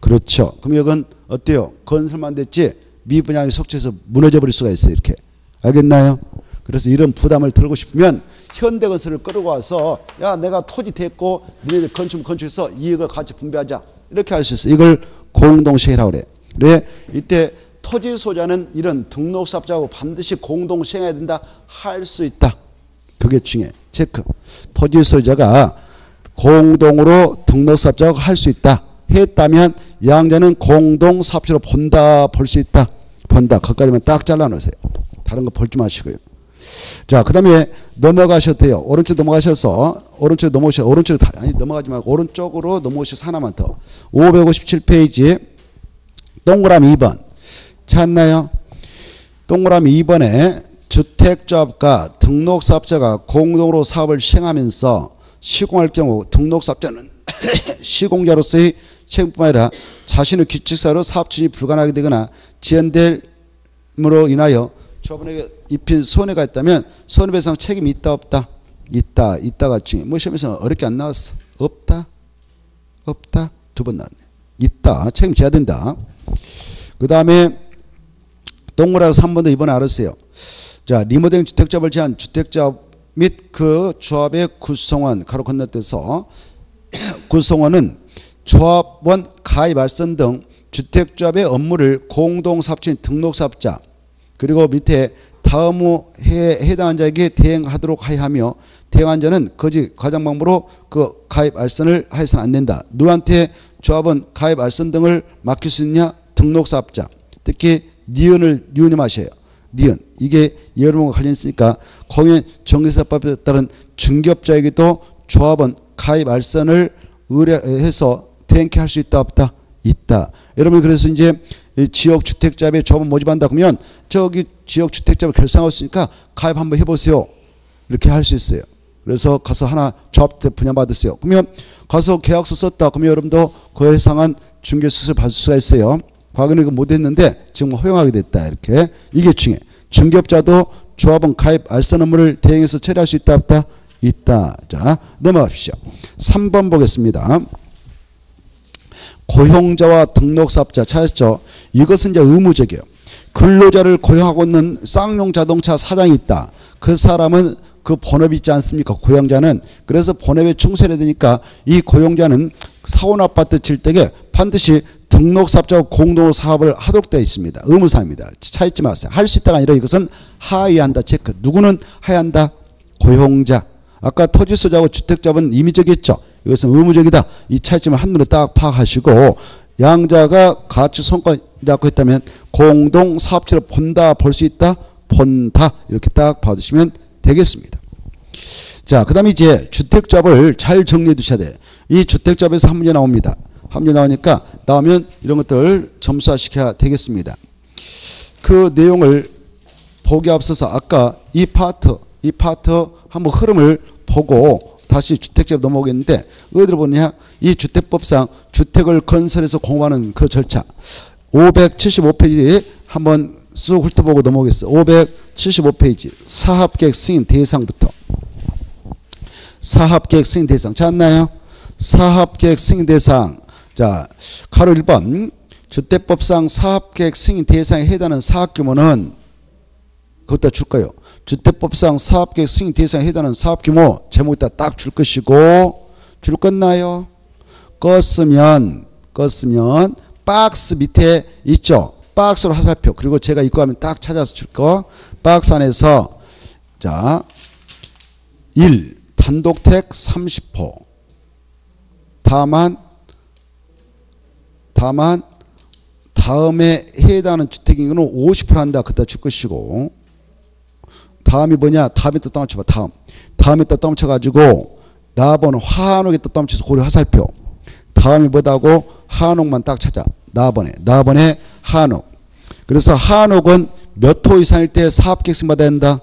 그렇죠. 그럼 이건 어때요? 건설만 됐지 미분양이 속죄해서 무너져 버릴 수가 있어요. 이렇게. 알겠나요? 그래서 이런 부담을 들고 싶으면 현대건설을 끌고 와서 야 내가 토지 됐고 니네들 건축 건축해서 이익을 같이 분배하자 이렇게 할 수 있어. 이걸 공동시행이라고 그래. 그래 이때 토지 소유자는 이런 등록사업자하고 반드시 공동 시행해야 된다 할 수 있다. 그게 중요해. 체크. 토지 소유자가 공동으로 등록사업자하고 할 수 있다. 했다면 양자는 공동사업자로 본다 볼 수 있다. 본다. 거기까지만 딱 잘라놓으세요. 다른 거 볼지 마시고요. 자, 그 다음에 넘어가셔도 돼요. 오른쪽 넘어가셔서, 오른쪽 넘어오셔, 오른쪽, 아니, 넘어가지 말고, 오른쪽으로 넘어오셔서 하나만 더. 557페이지, 동그라미 2번. 찾나요? 동그라미 2번에 주택조합과 등록사업자가 공동으로 사업을 시행하면서 시공할 경우 등록사업자는 시공자로서의 책임뿐만 아니라 자신의 규칙사로 사업 진입이 불가능하게 되거나 지연됨으로 인하여 조합원에게 입힌 손해가 있다면 손해배상 책임이 있다 없다 있다. 있다가 중에 뭐 시험에서 어렵게 안 나왔어. 없다. 없다. 두 번 나왔네. 있다. 책임져야 된다. 그 다음에 동그라미 3번도 이번에 알았어요. 자, 리모델링 주택조합을 제한 주택조합 및그 조합의 구성원 가로 건너뛰어서 구성원은 조합원 가입 알선 등 주택조합의 업무를 공동사업자인 등록사업자 그리고 밑에 다음 후 해, 해당한 자에게 대행하도록 하여 하며 대행한 자는 거지 과장 방법으로 그 가입 알선을 하여서는 안 된다. 누구한테 조합원 가입 알선 등을 맡길 수 있냐? 등록사업자. 특히 니은을 마셔요. 니은 이게 여러분과 관련 있으니까 공연 정기사법에 따른 중개업자에게도 조합원 가입 알선을 의뢰해서 대행케 할 수 있다 없다 있다. 여러분 그래서 이제 이 지역 주택자의 조합원 모집한다 그러면 저기 지역 주택자를 결성하고 있으니까 가입 한번 해보세요. 이렇게 할 수 있어요. 그래서 가서 하나 조합 때 분양 받으세요. 그러면 가서 계약서 썼다. 그러면 여러분도 그에 해상한 중개 수술 받을 수가 있어요. 과거에 그 못했는데 지금 허용하게 됐다. 이렇게 이게 중요해. 중개업자도 조합원 가입 알선 업무를 대행해서 처리할 수 있다 없다 있다. 자 넘어갑시다. 3번 보겠습니다. 고용자와 등록사업자 찾았죠. 이것은 이제 의무적이에요. 근로자를 고용하고 있는 쌍용 자동차 사장이 있다. 그 사람은 그 본업이 있지 않습니까? 고용자는 그래서 본업에 충실해야 되니까 이 고용자는 사원 아파트 칠 때에 반드시 등록사업자와 공동으로 사업을 하도록 되어 있습니다. 의무사입니다. 차있지 마세요. 할 수 있다가 아니라 이것은 하의한다 체크. 누구는 하의한다? 고용자. 아까 토지소자하고 주택자는 임의적이었죠. 이것은 의무적이다. 이 차이점을 한눈에 딱 파악하시고 양자가 같이 손가 잡고 있다면 공동 사업체를 본다 볼 수 있다 본다 이렇게 딱 봐두시면 되겠습니다. 자, 그 다음에 이제 주택잡을 잘 정리해 두셔야 돼. 이 주택잡에서 한 문제 나옵니다. 한 문제 나오니까 나오면 이런 것들을 점수화시켜야 되겠습니다. 그 내용을 보기 앞서서 아까 이 파트, 이 파트 한번 흐름을 보고 다시 주택집 넘어오겠는데 어디로 보느냐? 이 주택법상 주택을 건설해서 공부하는 그 절차. 575페이지 한번 쑥 훑어보고 넘어오겠어 575페이지. 사합계획 승인 대상부터. 사합계획 승인 대상. 찾나요? 사합계획 승인 대상 자 가로 1번 주택법상 사합계획 승인 대상에 해당하는 사업 규모는 그것도 줄 거예요. 주택법상 사업계획 승인 대상에 해당하는 사업 규모 제목에다 딱 줄 것이고 줄 건나요? 껐으면 껐으면 박스 밑에 있죠. 박스로 화살표 그리고 제가 입고 하면 딱 찾아서 줄 거. 박스 안에서 자 1. 단독택 30호 다만 다만 다음에 해당하는 주택인구는 50% 한다. 그다 줄 것이고 다음이 뭐냐? 다음에 또 떠맞춰봐. 다음. 다음에 또 떠맞춰가지고 나번 화한옥에 또 떠맞춰서 고려 화살표. 다음이 뭐다고? 한옥만 딱 찾아. 나번에. 나번에 한옥. 그래서 한옥은 몇 호 이상일 때 사업계획서 받아야 된다?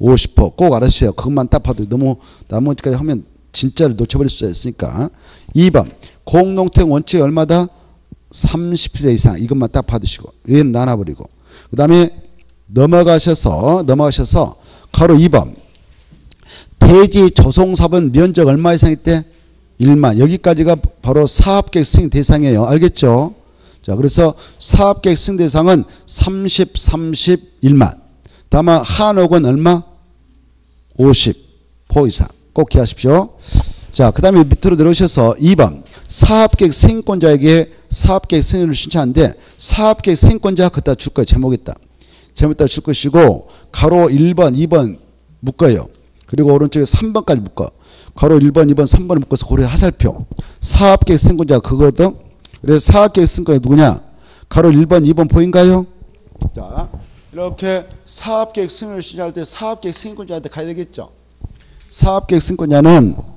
50호. 꼭 알아주세요. 그것만 딱 봐도 너무 나머지까지 하면 진짜를 놓쳐버릴 수 있으니까. 2번. 공동택 원칙 얼마다? 30세 이상. 이것만 딱 받으시고. 얘는 나눠버리고. 그 다음에 넘어가셔서 넘어가셔서 가로 2번 대지 조성사업은 면적 얼마 이상 일 때 1만 여기까지가 바로 사업계획 승인 대상이에요. 알겠죠? 자 그래서 사업계획 승인 대상은 30, 31만 다만 한옥은 얼마? 50호 이상 꼭 기하십시오. 자, 그 다음에 밑으로 내려오셔서 2번. 사업계획 승인권자에게 사업계획 승인을 신청하는데 사업계획 승인권자 그다 줄 거예요. 제목에다. 제목에다 줄 것이고 가로 1번, 2번 묶어요. 그리고 오른쪽에 3번까지 묶어. 가로 1번, 2번, 3번을 묶어서 고려 하살표. 사업계획 승인권자가 그거거든. 그래서 사업계획 승인권자 누구냐? 가로 1번, 2번 보인가요? 자, 이렇게 사업계획 승인을 신청할 때 사업계획 승인권자한테 가야 되겠죠. 사업계획 승인권자는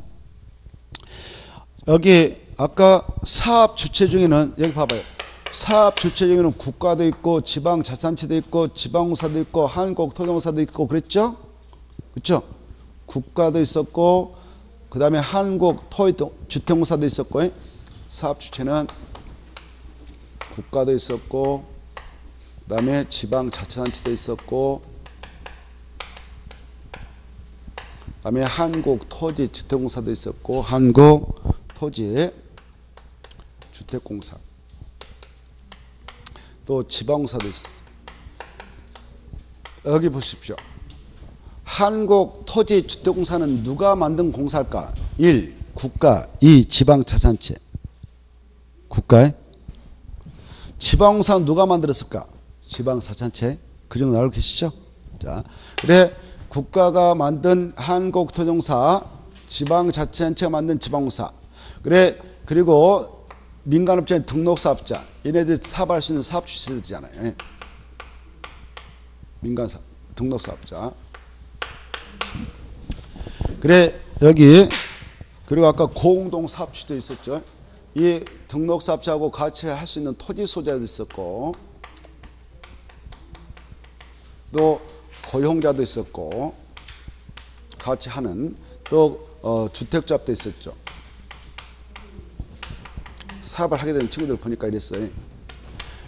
여기 아까 사업 주체 중에는 여기 봐봐요. 사업 주체 중에는 국가도 있고 지방 자산체도 있고 지방공사도 있고 한국 토종사도 있고 그랬죠? 그렇죠? 국가도 있었고 그다음에 한국 토 주택공사도 있었고 사업 주체는 국가도 있었고 그다음에 지방 자치단체도 있었고 그다음에 한국 토지 주택공사도 있었고 한국 토지 주택공사 또 지방공사도 있었어요. 여기 보십시오. 한국 토지 주택공사는 누가 만든 공사일까? 1. 국가 2. 지방자산체 국가의 지방공사는 누가 만들었을까? 지방자산체 그 정도 알고 계시죠? 자, 그래 국가가 만든 한국 토종사 지방자치단체가 만든 지방공사 그래 그리고 민간업체 등록사업자 얘네들 사업할 수 있는 사업 주체들이잖아요 예. 민간사 등록사업자 그래 여기 그리고 아까 공동 사업주도 있었죠 이 등록사업자하고 같이 할 수 있는 토지 소재도 있었고 또 고용자도 있었고 같이 하는 또 어, 주택잡도 있었죠. 사업을 하게 된 친구들 보니까 이랬어요.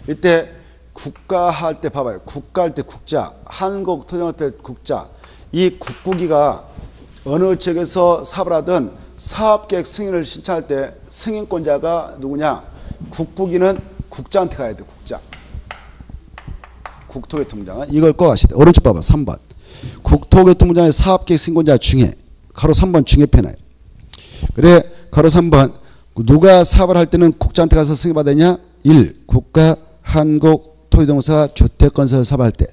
이때 국가 할 때 봐봐요. 국가 할 때 국자, 한국 토종할 때 국자. 이 국국이가 어느 지역에서 사업을 하든 사업계획 승인을 신청할 때 승인권자가 누구냐? 국국이는 국자한테 가야 돼. 국자. 국토교통부장은 이걸 꼭 아시다. 오른쪽 봐봐. 3번. 국토교통부장의 사업계획 승인권자 중에 가로 3번 중에 편해요. 그래 가로 3번 누가 사업을 할 때는 국자한테 가서 승인 받았냐? 1. 국가 한국 토지동사 주택건설 사업할 때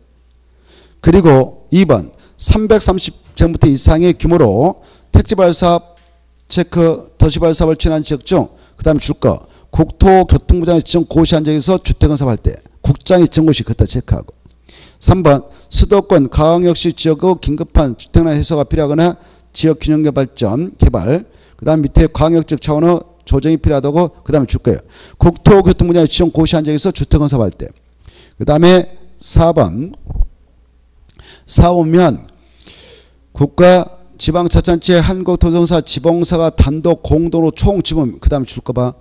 그리고 2번 330제곱미터 이상의 규모로 택지발 사업 체크 도시발 사업을 진행한 지역 중 그 다음에 줄거 국토교통부장이 지정 고시한 지역에서 주택건설 할때 국장이 지정 고시 그때 체크하고 3번 수도권 광역시 지역의 긴급한 주택난 해소가 필요하거나 지역 균형 개발점 개발 그 다음 밑에 광역적 차원의 조정이 필요하다고 그 다음에 줄 거예요. 국토교통부장이 지정 고시한 지역에서 주택 건설 할 때 그 다음에 4번 4오면 국가 지방자치단체 한국토종사 지방사가 단독 공동으로 총 지분 그 다음에 줄거 봐.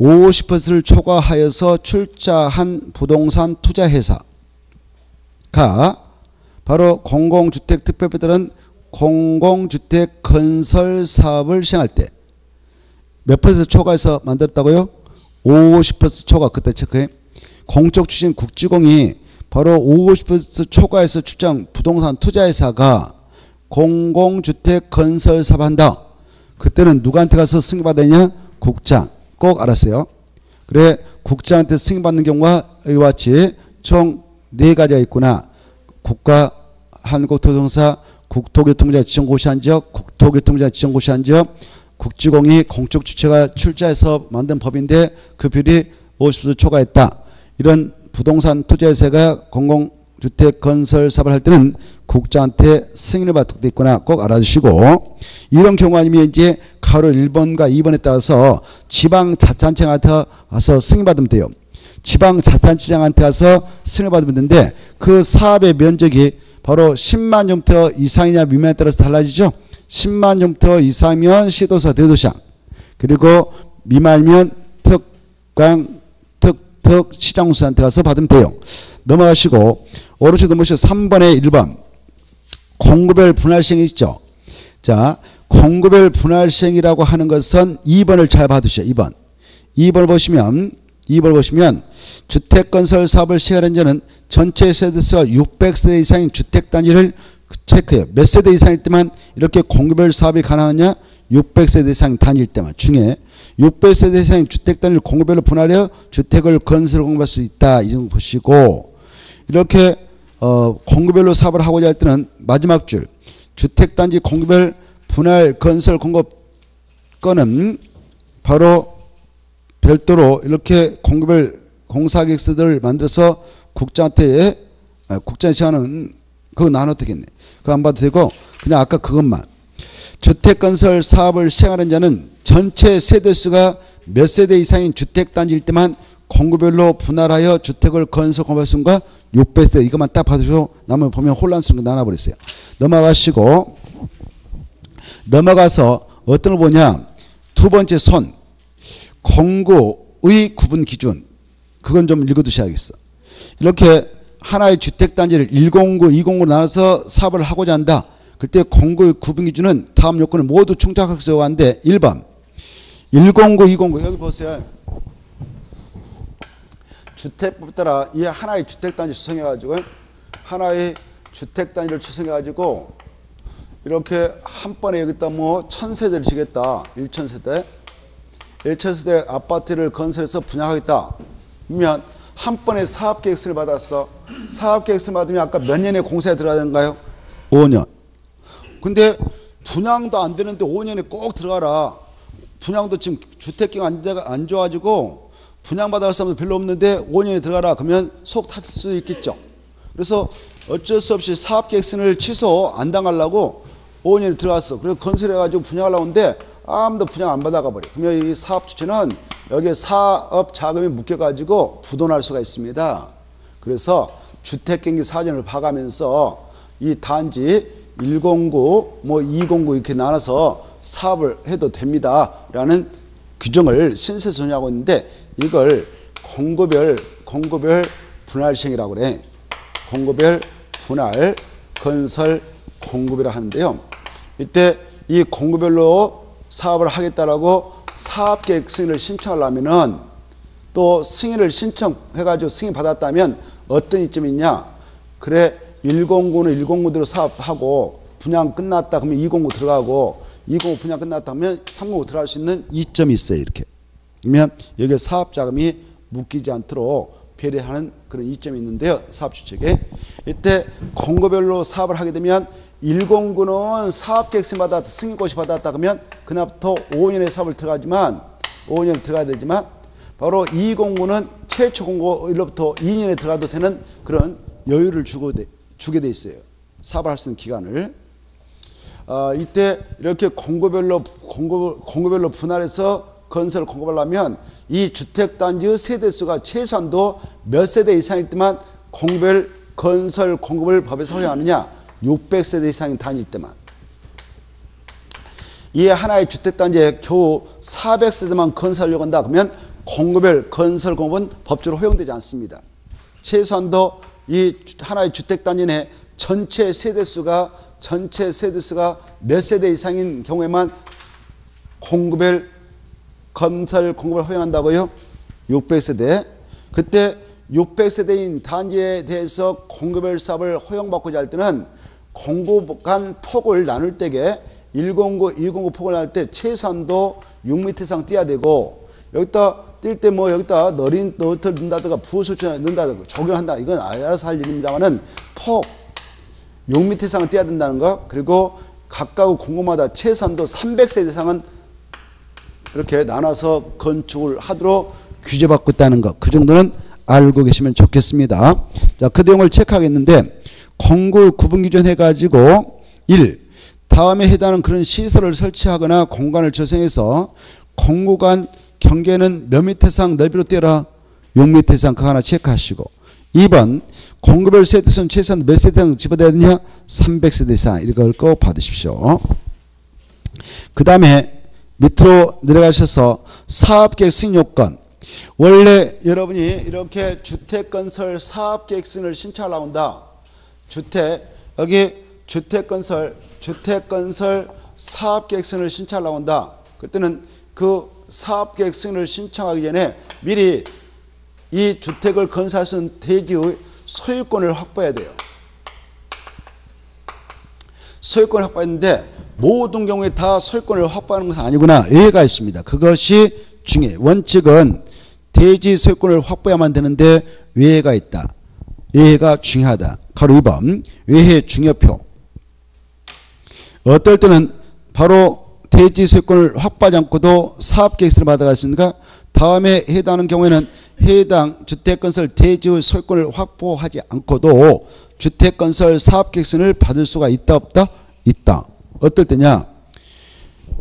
50%를 초과하여서 출자한 부동산 투자회사가 바로 공공주택 특별배들은 공공주택 건설 사업을 시행할 때 몇 퍼센트 초과해서 만들었다고요? 50% 초과 그때 체크해. 공적 추진 국지공이 바로 50% 초과해서 출장 부동산 투자회사가 공공주택 건설 사업 한다. 그때는 누구한테 가서 승인받았냐? 국장. 꼭 알았어요. 그래 국장한테 승인받는 경우가 이와 같이 총 네 가지가 있구나. 국가 한국토종사 국토교통부장 지정고시한 지역 국토교통부장 지정고시한 지역 국지공이 공적 주체가 출자해서 만든 법인데 그 비율이 50% 초과했다. 이런 부동산 투자세가 공공 주택 건설 사업을 할 때는 국장한테 승인을 받고 있구나 꼭 알아주시고 이런 경우 아니면 이제 가로 1번과 2번에 따라서 지방 자치단체한테 가서 승인 받으면 돼요. 지방 자치단체장한테 가서 승인을 받으면 되는데 그 사업의 면적이 바로 10만 제곱미터 이상이냐 미만에 따라서 달라지죠. 10만 제곱미터 이상이면 시도사 대도시장 그리고 미만이면 특강 특특 시장수한테 가서 받으면 돼요. 넘어가시고 오른쪽 넘으시고 3번에 1번 공급별 분할시행이 있죠. 자 공급별 분할시행이라고 하는 것은 2번을 잘 봐두시오. 2번. 2번을 보시면 2번을 보시면 주택건설 사업을 시행하는 자는 전체 세대수가 600세대 이상인 주택단지를 체크해요. 몇 세대 이상일 때만 이렇게 공급별 사업이 가능하냐? 600세대 이상 단일 때만 중에 600세대 이상인 주택단지를 공급별로 분할해 주택을 건설 공급할 수 있다. 이 정도 보시고 이렇게 어, 공급별로 사업을 하고자 할 때는 마지막 줄 주택 단지 공급별 분할 건설 공급 건은 바로 별도로 이렇게 공급별 공사계획서들을 만들어서 국장한테 아, 국장에 시하는 그거 나눠 되겠네. 그거 안 봐도 되고 그냥 아까 그것만. 주택건설 사업을 시행하는 자는 전체 세대수가 몇 세대 이상인 주택단지일 때만 공급별로 분할하여 주택을 건설 공발순과 600세. 이것만 딱 봐주시고 남을 보면 혼란스러운 거 나눠버렸어요. 넘어가시고. 넘어가서 어떤 걸 보냐. 두 번째 손. 공구의 구분 기준. 그건 좀 읽어두셔야겠어. 이렇게 하나의 주택단지를 109, 209로 나눠서 사업을 하고자 한다. 그때 공고 구분 기준은 다음 요건을 모두 충족할 수 요구하는데 1번 109, 209 여기 보세요. 주택법 따라 이 하나의 주택단지 추정해가지고 하나의 주택단지를 추정해가지고 이렇게 한 번에 여기다 뭐 천세대를 지겠다. 1천세대. 1천세대 아파트를 건설해서 분양하겠다. 그러면 한 번에 사업 계획서를 받았어. 사업 계획서를 받으면 아까 몇 년에 공사에 들어가야 되는가요? 5년. 근데 분양도 안 되는데 5년에 꼭 들어가라. 분양도 지금 주택기가 안, 좋아가지고 분양받아갈 사람도 별로 없는데 5년에 들어가라. 그러면 속 타칠 수 있겠죠. 그래서 어쩔 수 없이 사업 계획서를 취소 안 당하려고 5년에 들어갔어. 그리고 건설해가지고 분양하려고 하는데 아무도 분양 안 받아가 버려. 그러면 이 사업 주체는 여기에 사업 자금이 묶여가지고 부도날 수가 있습니다. 그래서 주택경기 사전을 봐가면서 이 단지 109, 뭐 209 이렇게 나눠서 사업을 해도 됩니다라는 규정을 신세소녀하고 있는데 이걸 공고별 공고별 분할 시행이라고 그래. 공고별 분할 건설 공고별을 하는데요. 이때 이 공고별로 사업을 하겠다라고 사업계획 승인을 신청하려면은 또 승인을 신청해가지고 승인 받았다면 어떤 이점이 있냐? 그래 109는 109대로 사업하고 분양 끝났다 그러면 209 들어가고 209 분양 끝났다면 309 들어갈 수 있는 이점이 있어요 이렇게. 그러면 여기에 사업 자금이 묶이지 않도록 배려하는 그런 이점이 있는데요 사업 주택에 이때 공고별로 사업을 하게 되면 109는 사업 계획서 받았다 승인고시 받았다 그러면 그날부터 5년의 사업을 들어가지만 5년 들어가야 되지만 바로 209는 최초 공고일로부터 2년에 들어가도 되는 그런 여유를 주고 돼- 주게 돼 있어요. 사업을 할 수 있는 기간을. 아, 이때 이렇게 공고별로 공고, 공고별로 분할해서 건설을 공급하려면 이 주택단지의 세대수가 최소한도 몇 세대 이상일 때만 공별 건설 공급을 법에서 허용하느냐 600세대 이상인 단위일 때만 이 하나의 주택단지에 겨우 400세대만 건설하려고 한다 그러면 공급별 건설 공급은 법적으로 허용되지 않습니다. 최소한도 이 하나의 주택단지 내 전체 세대수가 전체 세대수가 몇 세대 이상인 경우에만 공급별 건설 공급을 허용한다고요? 600세대. 그때 600세대인 단지에 대해서 공급별 사업을 허용받고자 할 때는 공급 간 폭을 나눌 때에 109, 209 폭을 나눌 때 최소한도 6m 이상 띄어야 되고 여기다 뛸 때 뭐 여기다 너린 너트를 넣는다든가 부수처 넣는다든가 적용한다 이건 알아서 할 일입니다만은 폭 6m 이상은 띄어야 된다는 거 그리고 각각 공고마다 최소한도 300세대 이상은 이렇게 나눠서 건축을 하도록 규제받고 있다는 것. 그 정도는 알고 계시면 좋겠습니다. 자, 그 내용을 체크하겠는데 공고 구분 기준 해가지고 1. 다음에 해당하는 그런 시설을 설치하거나 공간을 조성해서 공고간 경계는 몇 미터 이상 넓이로 떼라 6미터 이상 그거 하나 체크하시고 2번 공급별 세대 수는 최소한 몇 세대 이상 집어대야 되냐 300세대 이상 이걸 꼭 받으십시오. 그 다음에 밑으로 내려가셔서 사업계획 승인 요건. 원래 여러분이 이렇게 주택건설 사업계획 승인을 신청하려고 한다. 주택, 여기 주택 건설, 주택 건설 사업 계획 승인을 신청하려고 한다. 그때는 그 사업 계획 승인을 신청하기 전에 미리 이 주택을 건설할 수 있는 대지의 소유권을 확보해야 돼요. 소유권을 확보했는데 모든 경우에 다 소유권을 확보하는 것은 아니구나. 예외가 있습니다. 그것이 중요해. 원칙은 대지 소유권을 확보해야만 되는데 외해가 있다. 외해가 중요하다. 바로 2번 외해 중요표. 어떨 때는 바로 대지 소유권을 확보하지 않고도 사업계획서를 받아갈 수 있는가? 다음에 해당하는 경우에는 해당 주택건설 대지의 소유권을 확보하지 않고도 주택건설 사업계획서를 받을 수가 있다 없다? 있다. 어떨 때냐?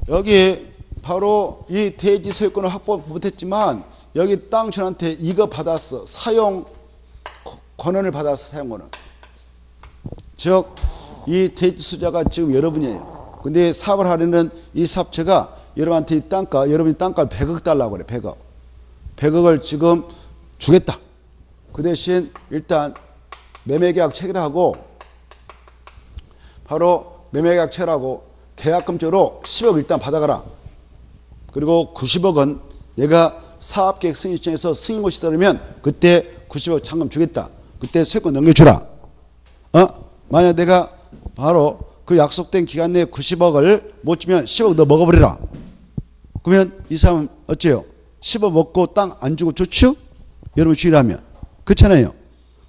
여기 바로 이 대지 소유권을 확보 못했지만 여기 땅 주한테 이거 받았어. 사용 권한을 받았어. 사용 권한. 즉 이 대지 수자가 지금 여러분이에요. 근데 사업을 하려는 이 사업체가 여러분한테 이 땅가 여러분이 땅가 100억 달라고 그래. 100억. 100억을 지금 주겠다. 그 대신 일단 매매 계약 체결하고 바로 매매계약 체라고 계약금적으로 10억 일단 받아가라. 그리고 90억은 내가 사업계획 승인 시청에서 승인 고시 따르면 그때 90억 잔금 주겠다. 그때 세권 넘겨주라. 어? 만약 내가 바로 그 약속된 기간 내에 90억을 못 주면 10억 너 먹어버리라. 그러면 이 사람은 어째요? 10억 먹고 땅 안 주고 좋죠? 여러분 주의하면 그렇잖아요.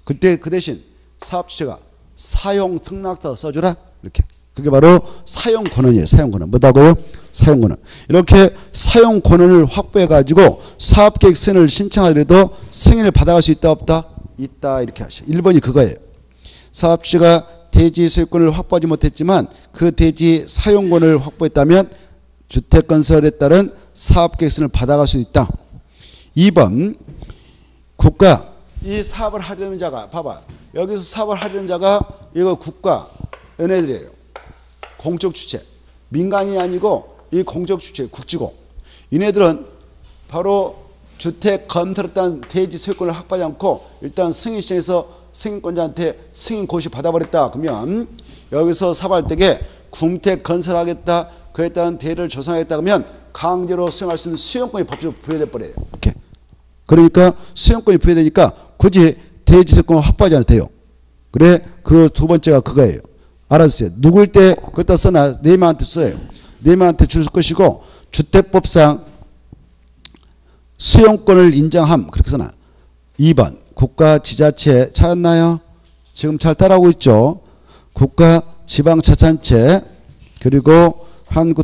그때 그 대신 사업주체가 사용 특락서 써주라 이렇게 그게 바로 사용 권한이에요. 사용 권한 뭐다고요? 사용 권한 이렇게 사용 권한을 확보해 가지고 사업 계획 승인을 신청하더라도 승인을 받아갈 수 있다 없다 있다 이렇게 하셔. 1번이 그거예요. 사업주가 대지 소유권을 확보하지 못했지만 그 대지 사용권을 확보했다면 주택 건설에 따른 사업 계획서를 받아갈 수 있다. 2번 국가 이 사업을 하려는 자가 봐봐 여기서 사업을 하려는 자가 이거 국가 연애들이에요. 공적 주체 민간이 아니고 이 공적 주체 국지고 이네들은 바로 주택 건설에 따른 대지 소유권을 확보하지 않고 일단 승인 시청에서 승인권자한테 승인 고시 받아버렸다 그러면 여기서 때에 궁택 건설하겠다 그에 따른 대를 조성하겠다 그러면 강제로 수용할 수 있는 수용권이 법적으로 부여돼 버려요. 이렇게. 그러니까 수용권이 부여되니까 굳이 대지 소유권 확보하지 않아도 돼요. 그래 그 두 번째가 그거예요. 알아주세요. 누굴 때 그것다 써놔 네명한테 써요. 네명한테 줄 것이고 주택법상 수용권을 인정함 그렇게 써놔. 2번 국가 지자체 찾았나요? 지금 잘 따라오고 있죠. 국가 지방자치단체 그리고 한국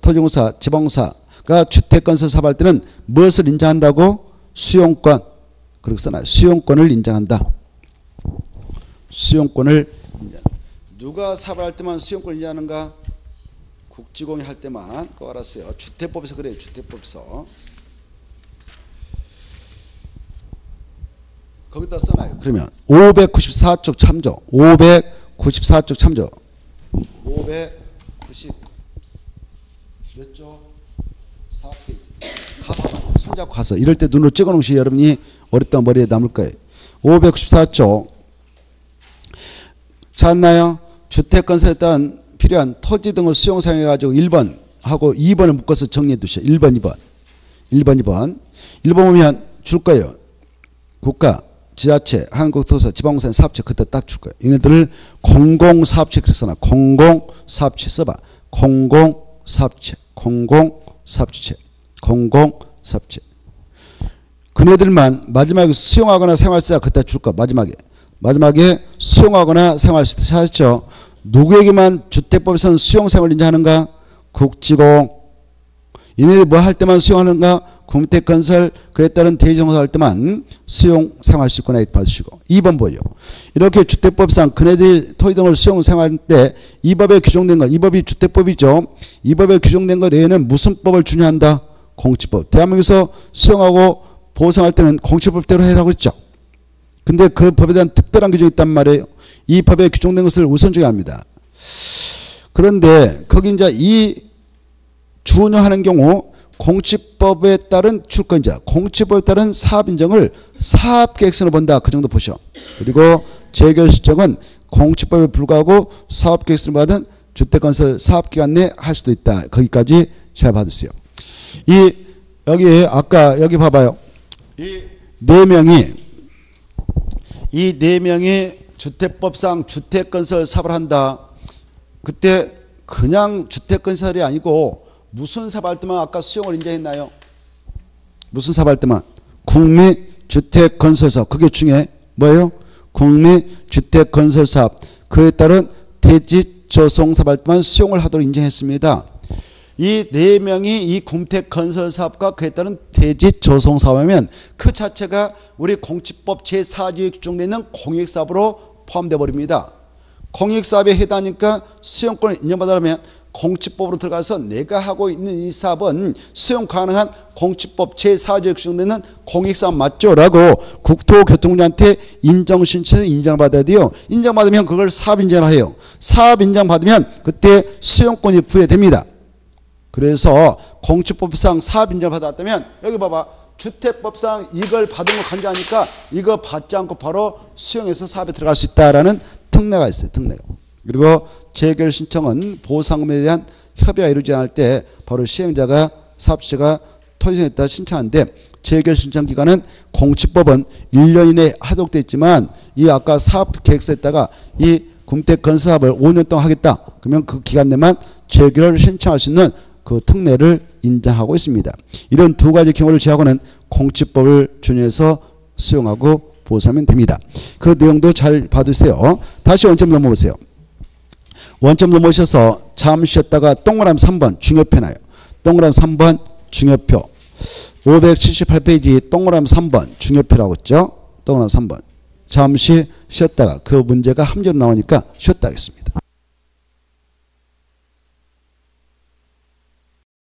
토지공사 지방사가 주택건설 사업할 때는 무엇을 인정한다고? 수용권 그렇게 써놔요. 수용권을 인정한다. 수용권을. 누가 사업할 때만 수용권을 인정하는가? 국지공이 할 때만 그거 알았어요. 주택법에서 그래요. 주택법에서. 거기다 써놔요. 그러면 594쪽 참조. 594쪽 참조. 590 몇 조? 4페이지. 가봐. 손잡고 가서 이럴 때 눈으로 찍어 놓으시 여러분이 어렸던 머리에 남을 거예요. 594쪽. 찾나요? 주택 건설에 따른 필요한 토지 등을 수용 사용해 가지고 1번 하고 2번을 묶어서 정리해 두셔. 1번, 2번. 1번, 2번. 1번 보면 줄 거예요. 국가, 지자체, 한국도서, 지방공사 사업체 그때 딱 줄 거예요. 얘네들을 공공사업체 나 공공사업체 써봐. 공공사업체, 공공사업체, 공공사업체. 그네들만 마지막에 수용하거나 생활세 그때 줄 거. 마지막에. 마지막에 수용하거나 생활세 찾았죠. 누구에게만 주택법에서는 수용생활 인정하는가? 국지공. 얘네들 뭐 할 때만 수용하는가? 공택건설 그에 따른 대정사 할 때만 수용 생활시권에 받으시고 2번 보죠. 이렇게 주택법상 그네들 토지 등을 수용 생활할 때 이 법에 규정된 것, 이 법이 주택법이죠. 이 법에 규정된 것 외에는 무슨 법을 준용한다? 공치법. 대한민국에서 수용하고 보상할 때는 공치법대로 해라고 했죠. 근데 그 법에 대한 특별한 규정이 있단 말이에요. 이 법에 규정된 것을 우선적이 합니다. 그런데 거기 이제 이 준용하는 경우 공치법에 따른 출권자, 공치법에 따른 사업 인정을 사업 계획서로 본다. 그 정도 보셔. 그리고 재결 시정은 공치법에 불과하고 사업 계획서를 받은 주택건설 사업기간 내 할 수도 있다. 거기까지 잘 받으세요. 이 여기 아까 여기 봐봐요. 이 네 명이 이 네 명이 주택법상 주택건설 사업을 한다. 그때 그냥 주택건설이 아니고 무슨 때만 아까 수용을 인정했나요? 무슨 때만 국민주택건설사업 그게 중에 뭐예요? 국민주택건설사업 그에 따른 대지조성사업할 때만 수용을 하도록 인정했습니다. 이 네 명이 이 공택건설사업과 그에 따른 대지조성사업이면 그 자체가 우리 공치법 제4조에 규정되어 있는 공익사업으로 포함되어 버립니다. 공익사업에 해당하니까 수용권을 인정받으려면 공치법으로 들어가서 내가 하고 있는 이 사업은 수용 가능한 공치법 제4조에 규정되는 공익사업 맞죠? 라고 국토교통부한테 인정신청서 인정받아야 돼요. 인정받으면 그걸 사업 인정을 해요. 사업 인정받으면 그때 수용권이 부여됩니다. 그래서 공치법상 사업 인정을 받았다면 여기 봐봐. 주택법상 이걸 받은 거 간주하니까 이거 받지 않고 바로 수용해서 사업에 들어갈 수 있다라는 특례가 있어요. 특례가. 그리고 재결 신청은 보상금에 대한 협의가 이루어지지 않을 때 바로 시행자가 사업자가 토지했다 신청하는데 재결 신청 기간은 공시법은 1년 이내에 하도록 돼 있지만 이 아까 사업 계획서에다가 이 군택 건사업을 5년 동안 하겠다. 그러면 그 기간 내만 재결을 신청할 수 있는 그 특례를 인정하고 있습니다. 이런 두 가지 경우를 제하고는 공시법을 준용해서 수용하고 보상하면 됩니다. 그 내용도 잘 봐두세요. 다시 원점 넘어보세요. 원점 넘어오셔서 잠시 쉬었다가 동그라미 3번 중요표 나요. 동그라미 3번 중요표. 578페이지 동그라미 3번 중요표라고 했죠. 동그라미 3번. 잠시 쉬었다가 그 문제가 함정으로 나오니까 쉬었다 하겠습니다.